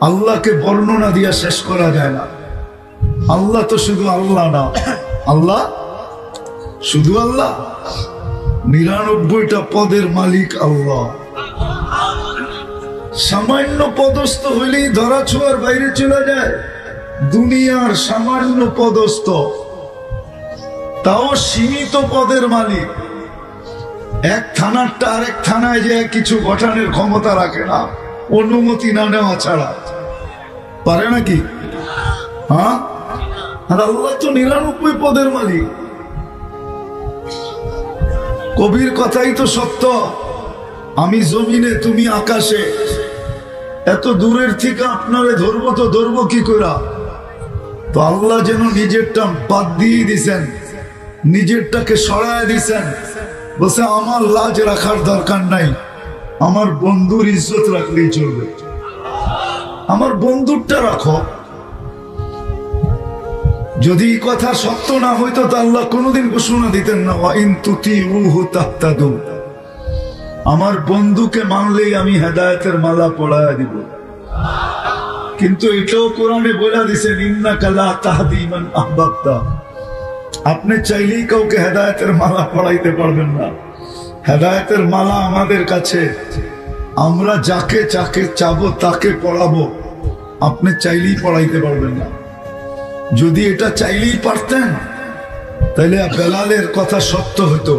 আল্লাহকে বর্ণনা দিয়া শেষ করা যায় না। আল্লাহ তো শুধু আল্লাহ না। আল্লাহ শুধু আল্লাহ। নিরানব্বইটা পদের মালিক আল্লাহ। সামান্য পদস্থ হইলেই ধরা ছোঁয়ার বাইরে চলে যায়। দুনিয়ার সামান্য পদস্থ। তাও সীমিত পদের মালিক। এক থানারটা আরেক থানায় যে কিছু গঠনের ক্ষমতা রাখে না, অনুমতি না নেওয়া ছাড়া। পারে নাকি? হ্যাঁ? আর আল্লাহ তো নিরানব্বই পদের মালিক। কবির কথাই তো সত্য। আমি জমিনে, তুমি আকাশে। এত দূরের থেকে আপনারে ধরবো তো ধরবো কি করা? তো আল্লাহ যেন নিজেরটা বাদ দিয়ে দিছেন, নিজেরটাকে সরায় দিছেন। বলছে, আমার লাজ রাখার দরকার নাই, আমার বন্ধুর ইজ্জত রাখলেই চলবে। আমার বন্ধুরটা রাখো। যদি কথা সত্য না হইতো তো আল্লাহ কোনোদিন ঘোষণা দিতেন না আমার বন্ধুকে মানলেই আমি হেদায়তের মালা পড়ায় দিব। কিন্তু এটাও কোরআনে বলে ইন্না কালা আপনি চাইলেই কাউকে হেদায়তের মালা পড়াইতে পারবেন না। হেদায়তের মালা আমাদের কাছে। আমরা যাকে যাকে চাবো, তাকে পড়াবো। আপনি চাইলেই পড়াইতে পারবেন না। যদি এটা চাইলেই পারতেন তাহলে বেলালের কথা সত্য হতো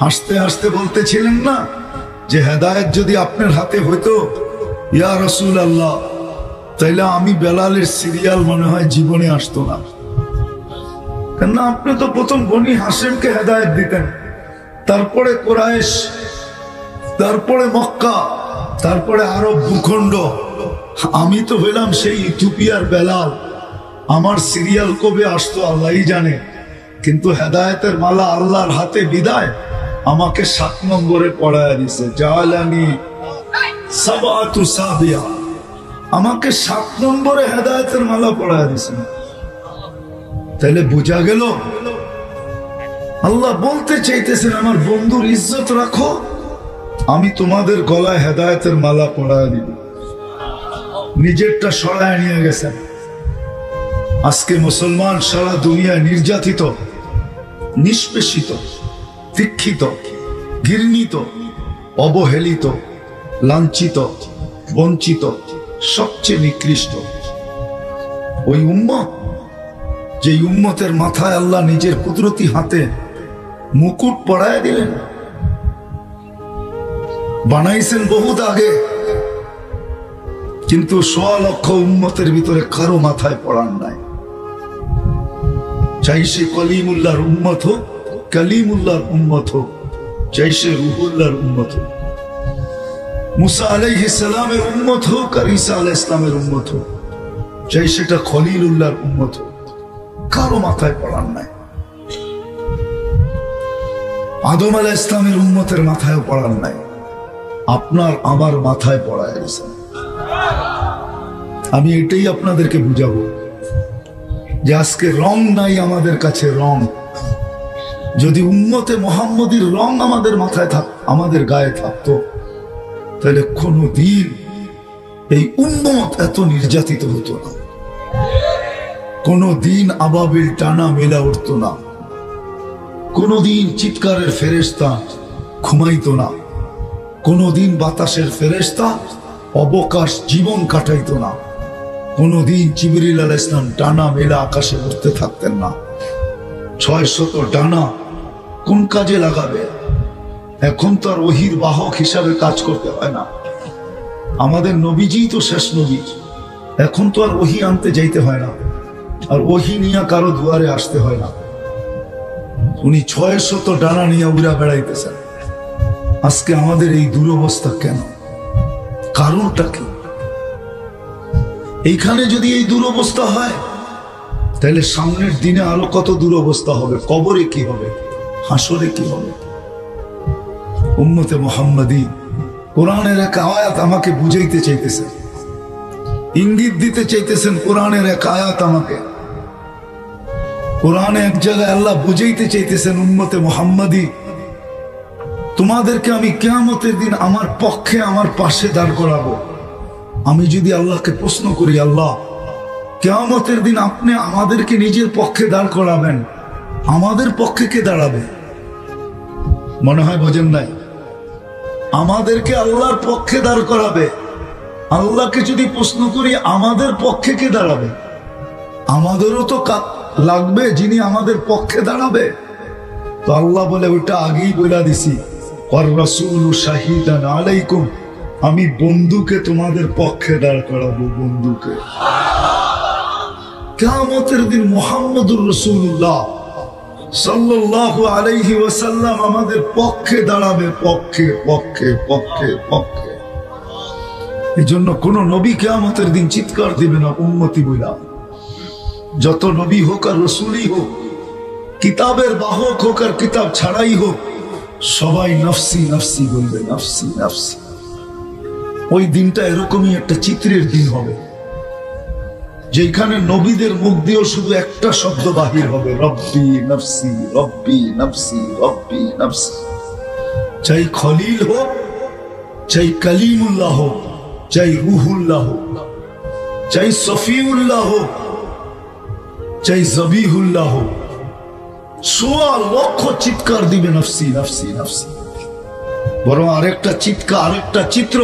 হাসতে হাসতে বলতেছিলেন না যে হেদায়ত যদি আপনার হাতে হইতো, ইয়া রসুল আল্লাহ তাইলে আমি বেলালের সিরিয়াল মনে হয় জীবনে আসতো না। কেননা আপনি তো প্রথম বনি হাসেমকে হেদায়ত দিতেন। তারপরে কোরআশ তারপরে মক্কা, তারপরে আরব ভূখণ্ড। আমি তো হইলাম সেই ইথিওপিয়ার বেলাল। আমার সিরিয়াল কবে আসতো আল্লাহই জানে। কিন্তু হেদায়তের মালা আল্লাহর হাতে বিদায় আমাকে সাত নম্বরে পড়ায় দিছে, জালানি সাবিয়া। আমাকে সাত নম্বরে হেদায়তের মালা পড়ায় দিয়েছেন তাহলে বোঝা গেল, আল্লাহ বলতে চাইতেছেন, আমার বন্ধুর ইজ্জত রাখো, আমি তোমাদের গলায় হেদায়তের মালা পড়ায় দিব। নিজেরটা সরায় নিয়ে গেছেন। আজকে মুসলমান সারা দুনিয়ায় নির্যাতিত, নিষ্পেষিত, দীক্ষিত, ঘৃণিত, অবহেলিত, লাঞ্ছিত, বঞ্চিত, সবচেয়ে নিকৃষ্ট। ওই উম্মত যে উম্মতের মাথায় আল্লাহ নিজের কুদরতি হাতে মুকুট পড়ায় দিলেন, বানাইছেন বহুত আগে, কিন্তু সোয়া লক্ষ উম্মতের ভিতরে কারও মাথায় পড়ান নাই। চাই সে কলিমুল্লাহর উম্মত হোক কালিমুল্লাহর উম্মত হোক চাই সে রুহুল্লাহর উম্মত হোক মুসা আলাইহ সালামের উম্মত হোক আর ঈসা আলাহ ইসলামের উম্মত হোক চাই সেটা খলিলুল্লাহর উম্মত হোক কারও মাথায় পড়ার নাই। আদম আলাহ ইসলামের উম্মতের মাথায় পড়ান নাই। আপনার আমার মাথায় পড়ায় আমি এটাই আপনাদেরকে বুঝাবো। যে আজকে রং নাই আমাদের কাছে রং। যদি উন্মতে মোহাম্মদীর রং আমাদের মাথায় থাক, আমাদের গায়ে থাকতো। তাহলে কোনো দিন এই উন্মত এত নির্যাতিত হতো না। কোনো দিন আবাবিল টানা মেলা উঠতো না। কোনো দিন চিৎকারের ফেরেস্তা ঘুমাইত না। কোনো দিন বাতাসের ফেরেস্তা অবকাশ জীবন কাটাইত না। কোনদিন চিবিরিল আল ইসলাম ডানা মেলা আকাশে উঠতে থাকতেন না। ছয় শত ডানা কোন কাজে লাগাবে? এখন তো আর ওহির বাহক হিসাবে কাজ করতে হয় না। আমাদের নবীজি তো শেষ নবী। এখন তো আর ওহি আনতে যাইতে হয় না। আর ওহি নিয়ে কারও দুয়ারে আসতে হয় না। উনি ছয় শত ডানা নিয়ে উড়া বেড়াইতেছেন। আজকে আমাদের এই দুরবস্থা কেন? কারণটা কি? এইখানে যদি এই দুরবস্থা হয়, তাহলে সামনের দিনে আরও কত দুরবস্থা হবে? কবরে কি হবে? হাসরে কি হবে? উম্মতে মোহাম্মদী, কোরআনের এক আয়াত আমাকে বুঝাইতে চাইতেছেন ইঙ্গিত দিতে চাইতেছেন কোরআনের এক আয়াত আমাকে। কোরআনে এক জায়গায় আল্লাহ বুঝাইতে চাইতেছেন, উম্মতে মোহাম্মদী, তোমাদেরকে আমি কেয়ামতের দিন আমার পক্ষে, আমার পাশে দাঁড় করাবো। আমি যদি আল্লাহকে প্রশ্ন করি, আল্লাহ, কেয়ামতের দিন আপনি আমাদেরকে নিজের পক্ষে দাঁড় করাবেন। আমাদের পক্ষে কে দাঁড়াবে? মনে হয় বোঝেন নাই? আমাদেরকে আল্লাহর পক্ষে দাঁড় করাবে। আল্লাহকে যদি প্রশ্ন করি, আমাদের পক্ষে কে দাঁড়াবে? আমাদেরও তো লাগবে যিনি আমাদের পক্ষে দাঁড়াবে। তো আল্লাহ বলে ওটা আগেই বলে দিছি। আলাইকুম। আমি বন্ধুকে তোমাদের পক্ষে দাঁড় করাবো বন্ধুকে কেমতের দিন মোহাম্মদুর রসুল্লাহ আমাদের পক্ষে দাঁড়াবে, পক্ষে পক্ষে পক্ষে পক্ষে। এই জন্য কোন নবী কেয়ামতের দিন চিৎকার দিবে না, উন্মতি বইলা। যত নবী হোক আর রসুলই হোক, কিতাবের বাহক হোক আর কিতাব ছাড়াই হোক, সবাই নফসি নফসি বলবে, নফসি নফসি। ওই দিনটা এরকমই একটা চিত্রের দিন হবে যেখানে নবীদের মুখ দিয়েও শুধু একটা শব্দ বাহির হবে, রব্বি নফসি রব্বি নফসি রব্বি নফসি। চাই খলিল হোক, চাই কালিমুল্লাহ হোক, চাই রুহুল্লাহ হোক, চাই সফিউল্লাহ হোক, চাই জবিহুল্লাহ হোক। সোয়া লক্ষ চিৎকার দিবে নফসি নফসি নফসি। বরং আরেকটা চিৎকার, আরেকটা চিত্র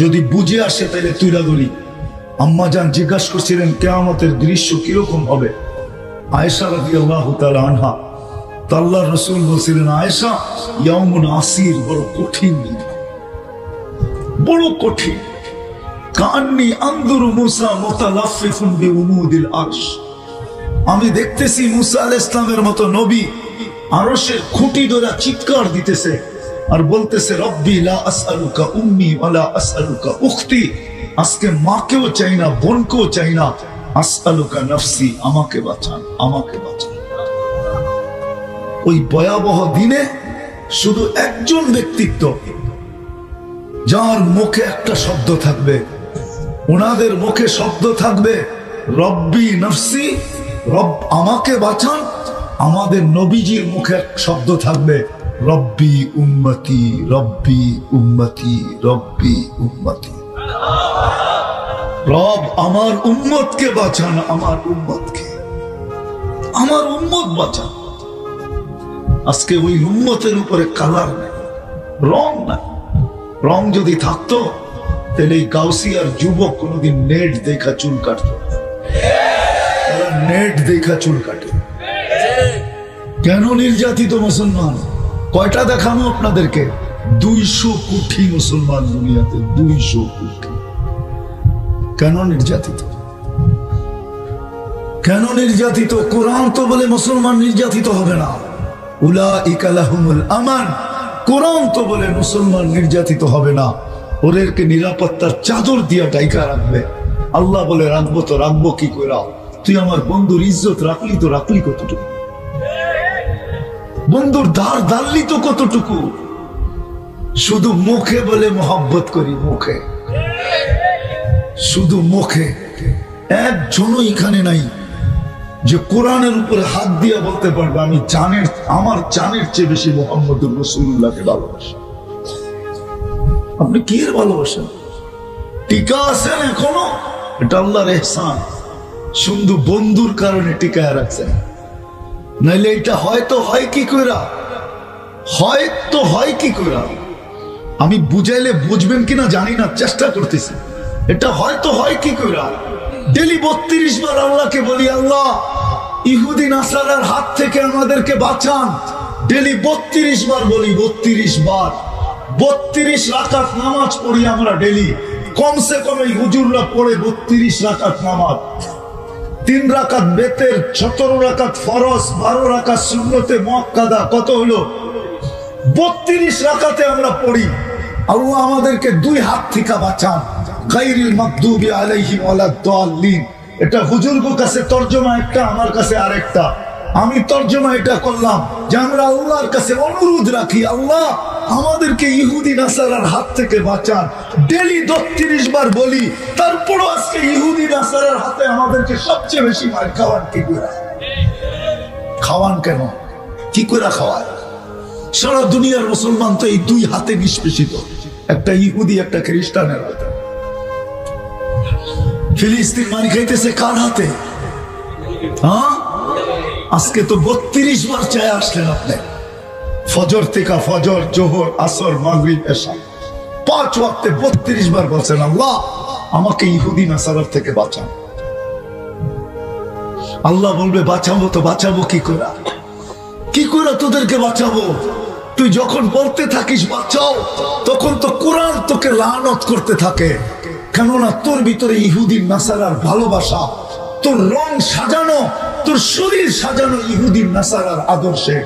যদি বুঝে আসে তাহলে তুইরা ধরি। আম্মা যান জিজ্ঞাসা করছিলেন, কেয়ামতের দৃশ্য কীরকম হবে? আয়েশা রাজি আল্লাহ আনহা তাল্লাহ রসুল বলছিলেন, আয়েশা ইয়ামুন আসির, বড় কঠিন বড় কঠিন। কান্নি আন্দুর মুসা মোতালাফিফুন বি উমুদিল আরশ। আমি দেখতেছি মুসা আল ইসলামের মতো নবী, আরশের খুঁটি ধরা চিৎকার দিতেছে। আর বলতেছে, রব্বি লা আসআলুকা উম্মি ওয়ালা আসআলুকা উখতি। আজকে মাকেও চাই না, বোনকেও চাই না। আসআলুকা নফসি, আমাকে বাঁচান আমাকে বাঁচান। ওই ভয়াবহ দিনে শুধু একজন ব্যক্তিত্ব, যার মুখে একটা শব্দ থাকবে, ওনাদের মুখে শব্দ থাকবে, রব্বি নফসি, রব আমাকে বাঁচান। আমাদের নবীজির মুখে এক শব্দ থাকবে রব্বি উম্মতি রব্বি উম্মতি রব্বি উম্মতি। রব আমার উম্মতকে বাঁচান, আমার উম্মতকে। আমার উম্মত বাঁচান। আজকে ওই উম্মতের উপরে কালার নেই, রং নাই। রং যদি থাকতো, তাহলে এই গাউসিয়ার যুবক কোনোদিন নেট দেখা চুল কাটতো নেট দেখা চুল কাটে। কেন নির্যাতিত মুসলমান? কয়টা দেখানো আপনাদেরকে? দুইশো কোটি মুসলমান দুনিয়াতে, দুইশো কোটি। কেন নির্যাতিত? কেন নির্যাতিত? কোরআন তো বলে মুসলমান নির্যাতিত হবে না। উলা ইকালাহুমুল আমান, কোরআন তো বলে মুসলমান নির্যাতিত হবে না। ওদেরকে নিরাপত্তার চাদর দিয়া টাইকা রাখবে। আল্লাহ বলে, রাখব তো রাখব, কি করে তুই আমার বন্ধুর ইজ্জত রাখলি তো রাখলি কতটুকু? বন্ধুর দার দাল্লি তো কতটুকু? শুধু মুখে বলে মোহাব্বত করি মুখে। শুধু মুখে। একজনও এখানে নাই যে কোরআনের উপরে হাত দিয়া বলতে পারবে, আমি জানের, আমার জানের চেয়ে বেশি মোহাম্মদুর রসুল্লাহকে ভালোবাসি। আপনি কি ভালোবাসেন? টিকা আছেন এখনও? এটা আল্লাহর এহসান। শুধু বন্ধুর কারণে টিকায় রাখছেন। নাইলে এটা হয়তো হয় কি কইরা? হয়তো হয় কি কইরা? আমি বুঝাইলে বুঝবেন কিনা জানি না, চেষ্টা করতেছি। এটা হয়তো হয় কি কইরা? ডেলি বত্রিশ বার আল্লাহকে বলি, আল্লাহ, ইহুদি, নাসারার হাত থেকে আমাদেরকে বাঁচান। ডেলি বত্রিশ বার বলি, বত্রিশ বার, বত্রিশ রাকাত নামাজ পড়ি আমরা ডেলি। কমসে কম এই হুজুররা পড়ে বত্রিশ রাকাত নামাজ। তিন রাকাত বেতের, সতেরো রাকাত ফরস বারো রাকাত শূন্যতে মক্কাদা কত হলো? বত্রিশ রাকাতে আমরা পড়ি, আল্লাহ আমাদেরকে দুই হাত থেকে বাঁচান। এটা হুজুরগো কাছে তর্জমা একটা, আমার কাছে আরেকটা। আমি তর্জমা এটা করলাম যে আমরা আল্লাহর কাছে অনুরোধ রাখি, আল্লাহ, আমাদেরকে ইহুদি নাসারার হাত থেকে বাঁচান। ডেলি দত্রিশ বার বলি, তারপরও আজকে ইহুদি নাসারার হাতে আমাদেরকে সবচেয়ে বেশি মার খাওয়ান কি করে? খাওয়ান কেন? কি করে খাওয়ায়? সারা দুনিয়ার মুসলমান তো এই দুই হাতে নিষ্পেষিত। একটা ইহুদি, একটা খ্রিস্টানের ফিলিস্তিন মারি খাইতেছে কার হাতে? হ্যাঁ? আজকে তো বত্রিশ বার চায় আসলেন আপনি। ফজর থেকে ফজর, জোহর, আসর, মাগরিব এসা পাঁচ ওয়াক্তে বত্রিশ বার বলছেন, আল্লাহ, আমাকে ইহুদি নাসারার থেকে বাঁচান। আল্লাহ বলবে, বাঁচাবো তো, বাঁচাবো কি করে? কি করে তোদেরকে বাঁচাবো? তুই যখন বলতে থাকিস, বাঁচাও। তখন তো কোরআন তোকে লানত করতে থাকে। কেননা তোর ভিতরে ইহুদিন নাসারার ভালোবাসা, তোর রং সাজানো তোর শরীর সাজানো ইহুদিন নাসারার আদর্শে,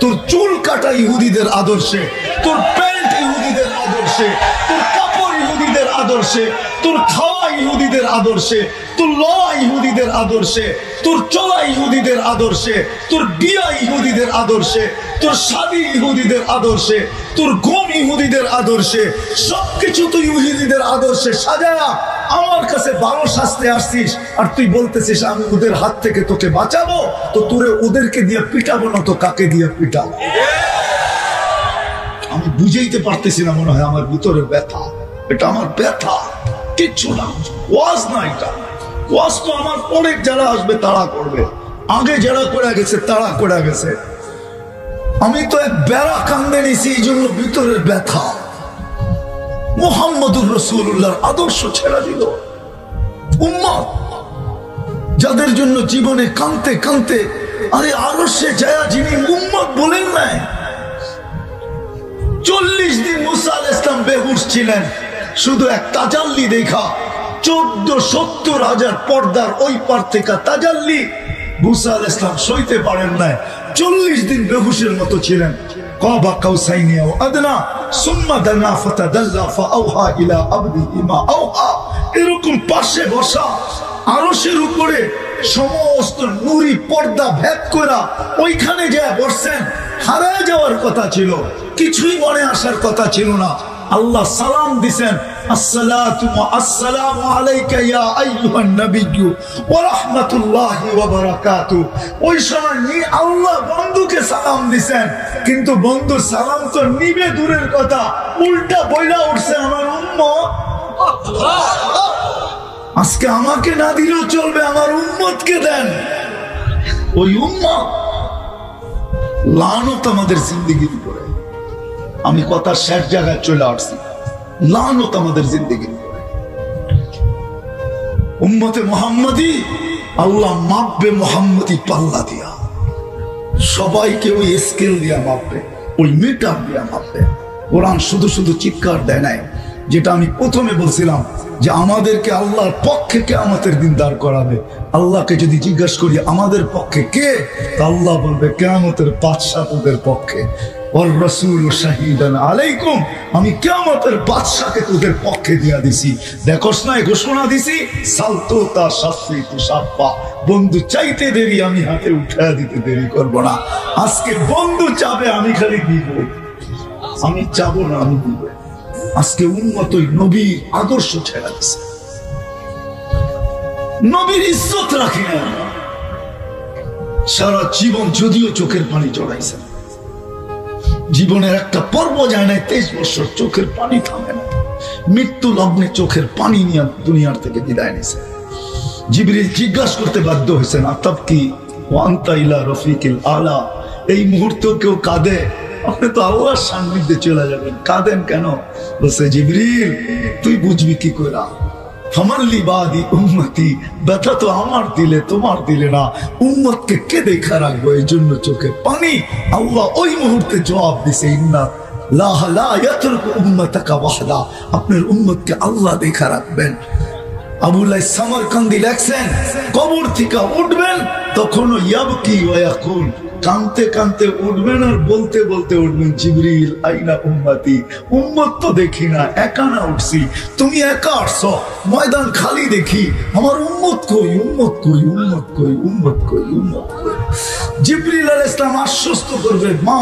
তোর চুল কাটা ইহুদিদের আদর্শে, তোর প্যান্ট ইহুদিদের আদর্শে, তোর কাপড় ইহুদিদের আদর্শে, তোর খাওয়া ইহুদিদের আদর্শে, তোর লওয়া ইহুদিদের আদর্শে, তোর চলা ইহুদিদের আদর্শে, তোর বিয়া ইহুদিদের আদর্শে, তোর স্বাদী ইহুদিদের আদর্শে, তোর গম ইহুদিদের আদর্শে, সবকিছু তুই ইহুদিদের আদর্শে সাজায়া আমার কাছে বারো শাস্তে আসছিস, আর তুই বলতেছিস, আমি ওদের হাত থেকে তোকে বাঁচাবো, তো তোরে ওদেরকে দিয়ে পিটাবো, না তো কাকে দিয়ে পিটাবো? আমি বুঝাইতে পারতেছি না মনে হয় আমার ভিতরে ব্যথা। এটা আমার ব্যথা। কিচ্ছু না। ওয়াজ না এটা। ওয়াজ তো আমার পরে যারা আসবে, তারা করবে। আগে যারা করে গেছে, তারা করে গেছে। আমি তো এক বেড়া কান্দে নিছি, এই জন্য ভিতরের ব্যথা। মোহাম্মদুর রসুল্লাহর আদর্শ ছেড়ে দিল। উম্মত, যাদের জন্য জীবনে কানতে কানতে আরে আরও সে যায় যিনি উম্মত বলেন নাই, চল্লিশ দিন মুসা আল ইসলাম বেহুশ ছিলেন। শুধু এক তাজাল্লি দেখা, চোদ্দ সত্তর হাজার পর্দার ওই পার থেকে তাজাল্লি মুসা আল ইসলাম সইতে পারেন নাই। চল্লিশ দিন বেহুশের মতো ছিলেন। কবা قوسين او ادنى ثم دنا فتدلى فاوحى الى عبده ما اوحى এরকম পাশে বসা আরশের উপরে সমস্ত নুরি পর্দা ভেদ করা ওইখানে যা বসছেন, হারায় যাওয়ার কথা ছিল, কিছুই মনে আসার কথা ছিল না। আল্লাহ সালাম দিছেন ওই আল্লাহ বন্ধুকে সালাম কিন্তু বন্ধু সালাম তো নিবে দূরের কথা। উল্টা বইলা উঠছে, আমার উম্মত, আজকে আমাকে না দিলেও চলবে, আমার উম্মতকে দেন। ওই উম্মত লানত আমাদের জিন্দিগির উপরে। আমি কথা শেষ জায়গায় চলে আসছি। লানত আমাদের জিন্দিগির উপরে উম্মতে মোহাম্মদী, আল্লাহ মাপবে মোহাম্মদী পাল্লা দিয়া। সবাইকে ওই স্কেল দিয়া মাপবে, ওই মিটার দিয়া মাপবে। কোরআন শুধু শুধু চিৎকার দেয় নাই, যেটা আমি প্রথমে বলছিলাম যে আমাদেরকে আল্লাহর পক্ষে কে আমাদের দিন দাঁড় করাবে। আল্লাহকে যদি জিজ্ঞাসা করি, আমাদের পক্ষে কে? তা আল্লাহ বলবে কেমতের বাদশাহ তোদের পক্ষে। বন্ধু, চাইতে দেরি আমি হাতে উঠায় দিতে দেরি করব না। আজকে বন্ধু চাবে, আমি খালি দিব। আমি চাবো না, আমি দিব। আজকে উন্নত নবীর আদর্শ ছেড়া দিছে। নবীর ইজ্জত রাখি সারা জীবন যদিও চোখের পানি জড়াইছে। জীবনের একটা পর্ব যায় না তেইশ বছর চোখের পানি থামে না। মৃত্যু লগ্নে চোখের পানি নিয়ে দুনিয়ার থেকে বিদায় নিছে। জিবরিল জিজ্ঞাসা করতে বাধ্য হয়েছেন আতাব কি? ওয়ান্তা ইলা রফিকিল আলা। এই মুহূর্তেও কেউ কাঁদে? আপনি তো আল্লাহর সান্নিধ্যে চলে যাবেন। কাঁদেন কেন? বলছে, জিবরিল, তুই বুঝবি কি করে? উম্মতি, ব্যথা তো আমার দিলে, তোমার দিলে না। উম্মতকে কে দেখা রাখব এই জন্য চোখে পানি। আল্লাহ ওই মুহূর্তে জবাব দিছে, ইন্না আপনার আল্লাহ দেখা রাখবেন। আবুল্লাহ সামরকান্দি লেখছেন, কবর থেকে উঠবেন, তখনও ইয়াবকি কানতে কানতে উঠবেন আর বলতে বলতে উঠবেন, জিবরিল, আইনা উম্মতি, উম্মত তো দেখি না, একা না উঠছি। তুমি একা আসছ, ময়দান খালি দেখি। আমার উম্মত কই উম্মত কই উম্মত কই উম্মত কই উম্মত কই? জিবরিল আল ইসলাম আশ্বস্ত করবে, মা,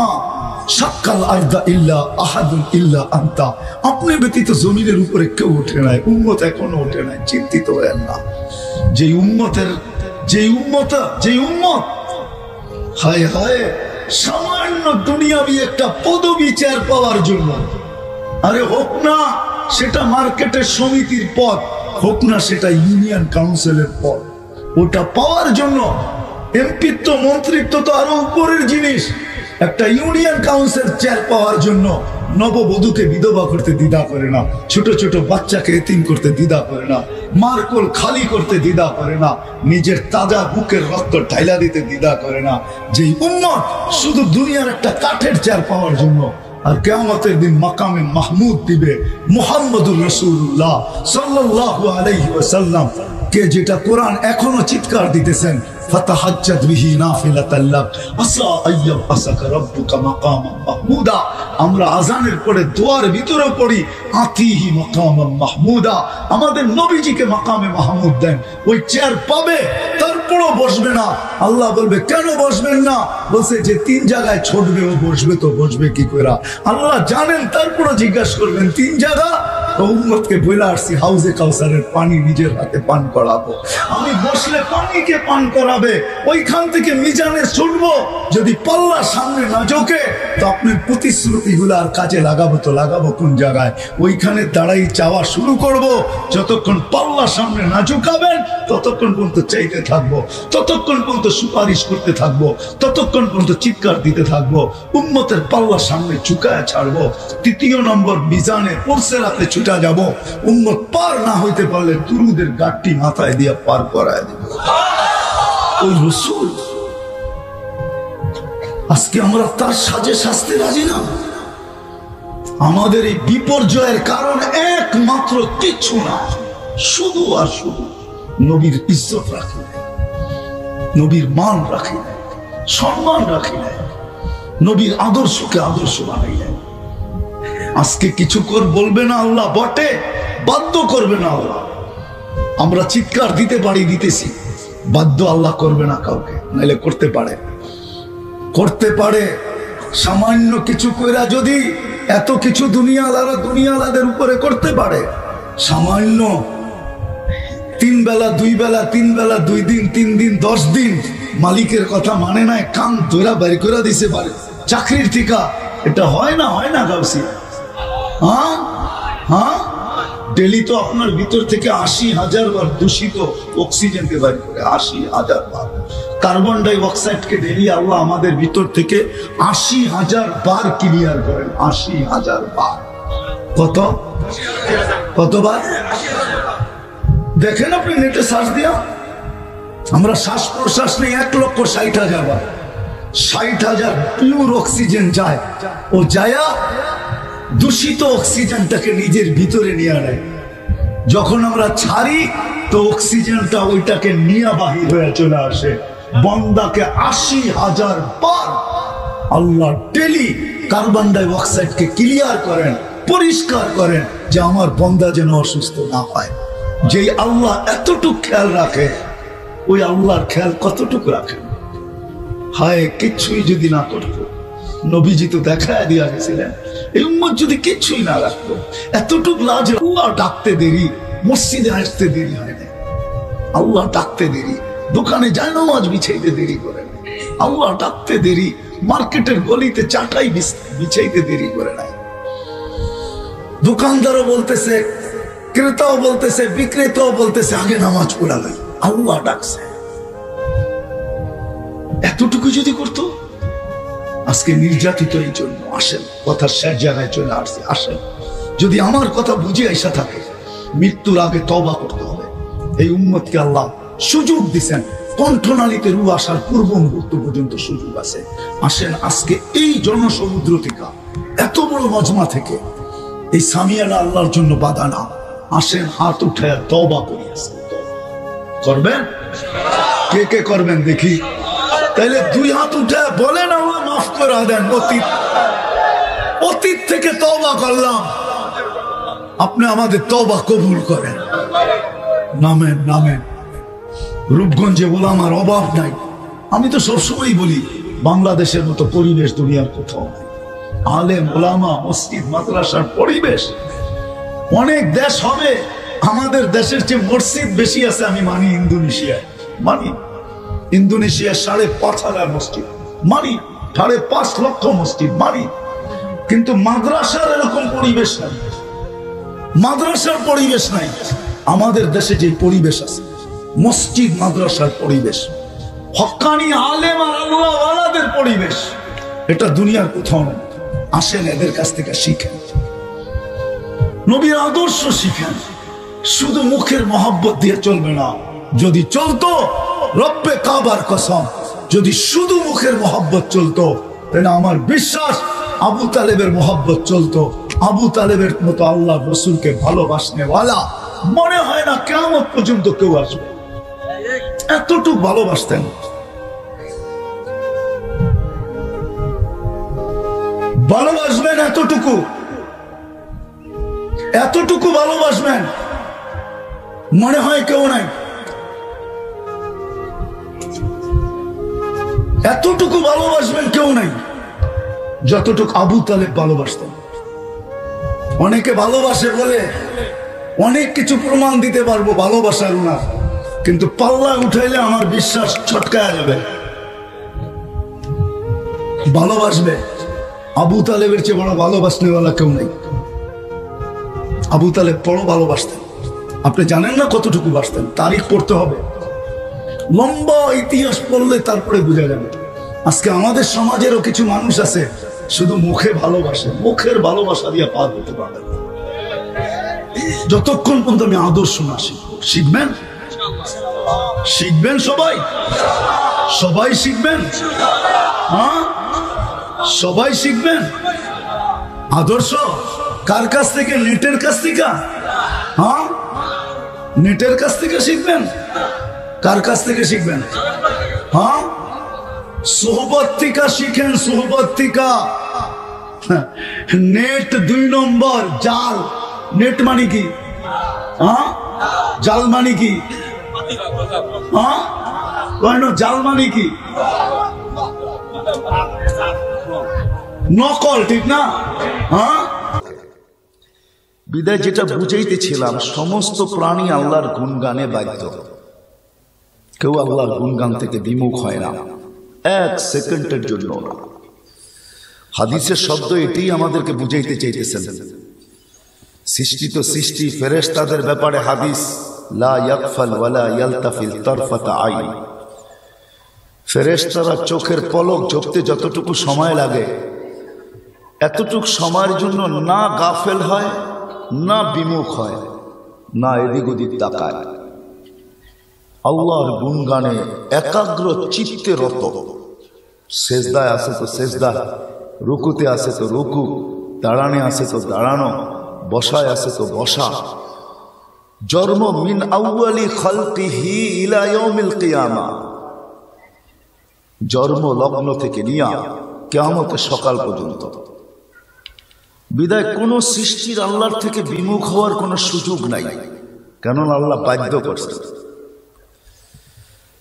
সাক্কাল আর্দা ইল্লা আহাদুন ইল্লা আন্তা। আপনি ব্যতীত জমিনের উপরে কেউ ওঠে নাই, উম্মত এখনও ওঠে নাই, চিন্তিত হয়েন না। যে উম্মতের যে উম্মত যে উম্মত হায় হায়, সামান্য দুনিয়াবি একটা পদবি চেয়ার পাওয়ার জন্য। আরে হোক না, সেটা মার্কেটের সমিতির পদ, হোক না সেটা ইউনিয়ন কাউন্সিলের পদ। ওটা পাওয়ার জন্য এমপিত্ব, মন্ত্রিত্ব তো আরও উপরের জিনিস। একটা ইউনিয়ন কাউন্সিল চেয়ার পাওয়ার জন্য নববধূকে বিধবা করতে দ্বিধা করে না, ছোট ছোট বাচ্চাকে এতিম করতে দ্বিধা করে না, মার্কল খালি করতে দ্বিধা করে না, নিজের তাজা বুকের রক্ত ঢাইলা দিতে দ্বিধা করে না। যে উম্মত শুধু দুনিয়ার একটা কাঠের চেয়ার পাওয়ার জন্য, আর কেমতের দিন মাকামে মাহমুদ দিবে মুহাম্মদুর রসুল্লাহ সাল্লাহ আলাইহি ওয়াসাল্লাম, কে যেটা কোরআন এখনও চিৎকার দিতেছেন فتحجد به نافلة لك عسى أن يبعثك ربك مقاما محمودا আমরা আজানের পরে দোয়ার ভিতরে পড়ি আতিহি মাকাম মাহমুদা আমাদের নবীজিকে মাকামে মাহমুদ দেন ওই চেয়ার পাবে তারপরও বসবে না আল্লাহ বলবে কেন বসবেন না বলছে যে তিন জায়গায় ছুটবে ও বসবে তো বসবে কি করে আল্লাহ জানেন তারপরও জিজ্ঞাসা করবেন তিন জায়গা উম্মতকে আসছি, হাউজে কাউসারের পানি নিজের হাতে পান করাবো। আমি বসলে পানিকে পান করাবে, ওইখান থেকে মিজানে ছুটবো। যদি পাল্লা সামনে না ঝোঁকে, তো আপনার আর কাজে লাগাবো তো লাগাবো কোন জায়গায়? ওইখানে দাঁড়াই চাওয়া শুরু করব। যতক্ষণ পাল্লা সামনে না ঝুঁকাবেন, ততক্ষণ পর্যন্ত চাইতে থাকব। ততক্ষণ পর্যন্ত সুপারিশ করতে থাকব। ততক্ষণ পর্যন্ত চিৎকার দিতে থাকব। উম্মতের পাল্লা সামনে ঝুঁকায় ছাড়বো। তৃতীয় নম্বর মিজানে পড়ছে রাতে ছুটা যাব। উম্মত পার না হইতে পারলে তুরুদের গাঠটি মাথায় দিয়ে পার করায় দেব। ওই রসুল, আজকে আমরা তার সাজে শাস্তে রাজি না। আমাদের এই বিপর্যয়ের কারণ একমাত্র কিচ্ছু না, শুধু আর শুধু নবীর ইজ্জত রাখি নাই, নবীর মান রাখি নাই, সম্মান রাখি নাই, নবীর আদর্শকে আদর্শ বানাই নাই। আজকে কিছু কর বলবে না আল্লাহ, বটে। বাধ্য করবে না আল্লাহ। আমরা চিৎকার দিতে পারি, দিতেছি। বাধ্য আল্লাহ করবে না কাউকে নাইলে করতে পারে। করতে পারে। সামান্য কিছু কইরা যদি এত কিছু দুনিয়ালারা দুনিয়ালাদের উপরে করতে পারে, সামান্য তিন বেলা, দুই বেলা, তিন বেলা, দুই দিন, তিন দিন, দশ দিন মালিকের কথা মানে নাই, কান তোরা বাড়ি করে দিতে পারে চাকরির টিকা এটা হয় না হয় না গাউসি হ্যাঁ? হ্যাঁ? ডেলি তো আপনার ভিতর থেকে আশি হাজার বার দূষিত অক্সিজেনকে বাইর করে, আশি হাজার বার। কার্বন ডাই অক্সাইডকে ডেলি আল্লাহ আমাদের ভিতর থেকে আশি হাজার বার ক্লিয়ার করেন, আশি হাজার বার। কত? কতবার দেখেন আপনি নেটে শ্বাস দিয়া। আমরা শ্বাস প্রশ্বাস নেই এক লক্ষ ষাট হাজার বার। ষাট হাজার পিওর অক্সিজেন যায়। ও যায়া দূষিত অক্সিজেনটাকে নিজের ভিতরে নিয়ে নেয় যখন আমরা ছাড়ি, তো অক্সিজেনটা ওইটাকে নিয়ে বাহির হয়ে চলে আসে। বন্দাকে আশি হাজার বার আল্লাহ ডেলি কার্বন ডাই অক্সাইডকে ক্লিয়ার করেন, পরিষ্কার করেন যে আমার বন্দা যেন অসুস্থ না হয়। যেই আল্লাহ এতটুকু খেয়াল রাখে, ওই আল্লাহর খেয়াল কতটুকু রাখেন হায় কিচ্ছুই যদি না করতো, নবীজি তো দেখা দিয়া গেছিলেন। এই উম্মত যদি কিচ্ছুই না রাখতো, এতটুক লাজ ডাকতে দেরি, মসজিদে আসতে দেরি হয় না আল্লাহ ডাকতে দেরি, দোকানে যায় বিছাইতে দেরি করে আল্লাহ ডাকতে দেরি, মার্কেটের গলিতে চাটাই বিছাইতে দেরি করে নাই। দোকানদারও বলতেছে, ক্রেতাও বলতেছে, বিক্রেতাও বলতেছে, আগে নামাজ পড়া গেল আল্লাহ ডাকছে। এতটুকু যদি করতো আজকে নির্যাতিত এই জন্য আসেন কথা শেষ জায়গায় চলে আসছে, আসেন। যদি আমার কথা বুঝে এসে থাকে, মৃত্যুর আগে তবা করতে হবে। এই উম্মতকে আল্লাহ সুযোগ দিছেন, কণ্ঠনালীতে রু আসার পূর্ব মুহূর্ত পর্যন্ত সুযোগ আছে। আসেন আজকে এই জনসমুদ্র থেকে, এত বড় মজমা থেকে, এই সামিয়ানা আল্লাহর জন্য বাধা না, আসেন হাত উঠে তবা করি তওবা। করবেন? কে কে করবেন দেখি। তাহলে দুই হাত উঠে বলেন মাফ করে দেন, অতীত। অতীত থেকে তবা করলাম। আপনি আমাদের তবা কবুল করেন। নামেন নামেন। রূপগঞ্জে বলে আমার অভাব নাই। আমি তো সবসময় বলি, বাংলাদেশের মতো পরিবেশ দুনিয়ার কোথাও নাই। আলেম, ওলামা, মসজিদ, মাদ্রাসার পরিবেশ। অনেক দেশ হবে, আমাদের দেশের চেয়ে মসজিদ বেশি আছে, আমি মানি ইন্দোনেশিয়ায়। মানি। ইন্দোনেশিয়ার সাড়ে পাঁচ হাজার মসজিদ। মানি। সাড়ে পাঁচ লক্ষ মসজিদ মানি কিন্তু মাদ্রাসার এরকম পরিবেশ নাই। মাদ্রাসার পরিবেশ নাই। আমাদের দেশে যে পরিবেশ আছে, মসজিদ, মাদ্রাসার পরিবেশ। হকানি আলেম আর আল্লাহওয়ালাদের পরিবেশ। এটা দুনিয়ার কোথাও আসেন এদের কাছ থেকে শিখেন। নবীর আদর্শ শিখেন। শুধু মুখের মহব্বত দিয়ে চলবে না। যদি চলতো, রব্বে কাবার কসম। যদি শুধু মুখের মহব্বত চলতো, তাহলে আমার বিশ্বাস আবু তালেবের মহব্বত চলতো। আবু তালেবের মতো আল্লাহ রসুলকে ভালোবাসনেওয়ালা মনে হয় না কেমন পর্যন্ত কেউ আসবে। এতটুকু ভালোবাসতেন। ভালোবাসবেন এতটুকু। এতটুকু ভালোবাসবেন। মনে হয় কেউ নাই। এতটুকু ভালোবাসবেন কেউ নাই, যতটুকু আবু তালেব ভালোবাসতেন। অনেকে ভালোবাসে বলে, অনেক কিছু প্রমাণ দিতে পারব ভালোবাসার না কিন্তু পাল্লা উঠাইলে আমার বিশ্বাস ছটকায় যাবে। ভালোবাসবে, আবু তালেবের চেয়ে বড় ভালোবাসনেওয়ালা কেউ নেই। আবু তালেব বড় ভালোবাসতেন। আপনি জানেন না কতটুকু বাসতেন, তারিখ পড়তে হবে। লম্বা ইতিহাস পড়লে তারপরে বোঝা যাবে। আজকে আমাদের সমাজেরও কিছু মানুষ আছে, শুধু মুখে ভালোবাসে, মুখের ভালোবাসা দিয়ে পার হতে পারবে। যতক্ষণ পর্যন্ত আমি আদর্শ না শিখব। শিখবেন? শিখবেন সবাই? সবাই শিখবেন? হ্যাঁ? সবাই শিখবেন? আদর্শ? কার কাছ থেকে? নেটের কাছ থেকে? হ্যাঁ? নেটের কাছ থেকে শিখবেন? কার কাছ থেকে শিখবেন? হ্যাঁ? সোহবত শিখেন সোহবত থেকে নেট দুই নম্বর, জাল। নেট মানে কি? হ্যাঁ? জাল মানে কি? হ্যাঁ? জাল মানে কি? নকল, ঠিক না? হ্যাঁ? বিদায় যেটা বুঝাইতেছিলাম, সমস্ত প্রাণী আল্লাহর গুণগানে বাধ্য। কেউ আল্লাহর গুণগান থেকে বিমুখ হয় না। এক সেকেন্ডের জন্য। হাদিসের শব্দ এটাই আমাদেরকে বুঝাইতে চাইতেছেন। সৃষ্টি তো সৃষ্টি, ফেরেশতাদের ব্যাপারে হাদিস ফেরেশতারা চোখের পলক ঝপতে যতটুকু সময় লাগে, এতটুক সময়ের জন্য না গাফেল হয়, না বিমুখ হয়, না এদিক ওদিক তাকায়। আল্লাহর গুণগানে একাগ্র চিত্তে রত। সেজদায় আছে তো সেজদা, রুকুতে আছে তো রুকু, দাঁড়ানে আসে তো দাঁড়ানো, বসায় আসে তো বসা। জন্ম মিন আউয়ালি খালকিহি ইলা ইয়াউমিল কিয়ামা। জন্ম লগ্ন থেকে নিয়া কেয়ামতের সকাল পর্যন্ত। বিদায় কোন সৃষ্টির আল্লাহর থেকে বিমুখ হওয়ার কোনো সুযোগ নাই। কেননা আল্লাহ বাধ্য করছে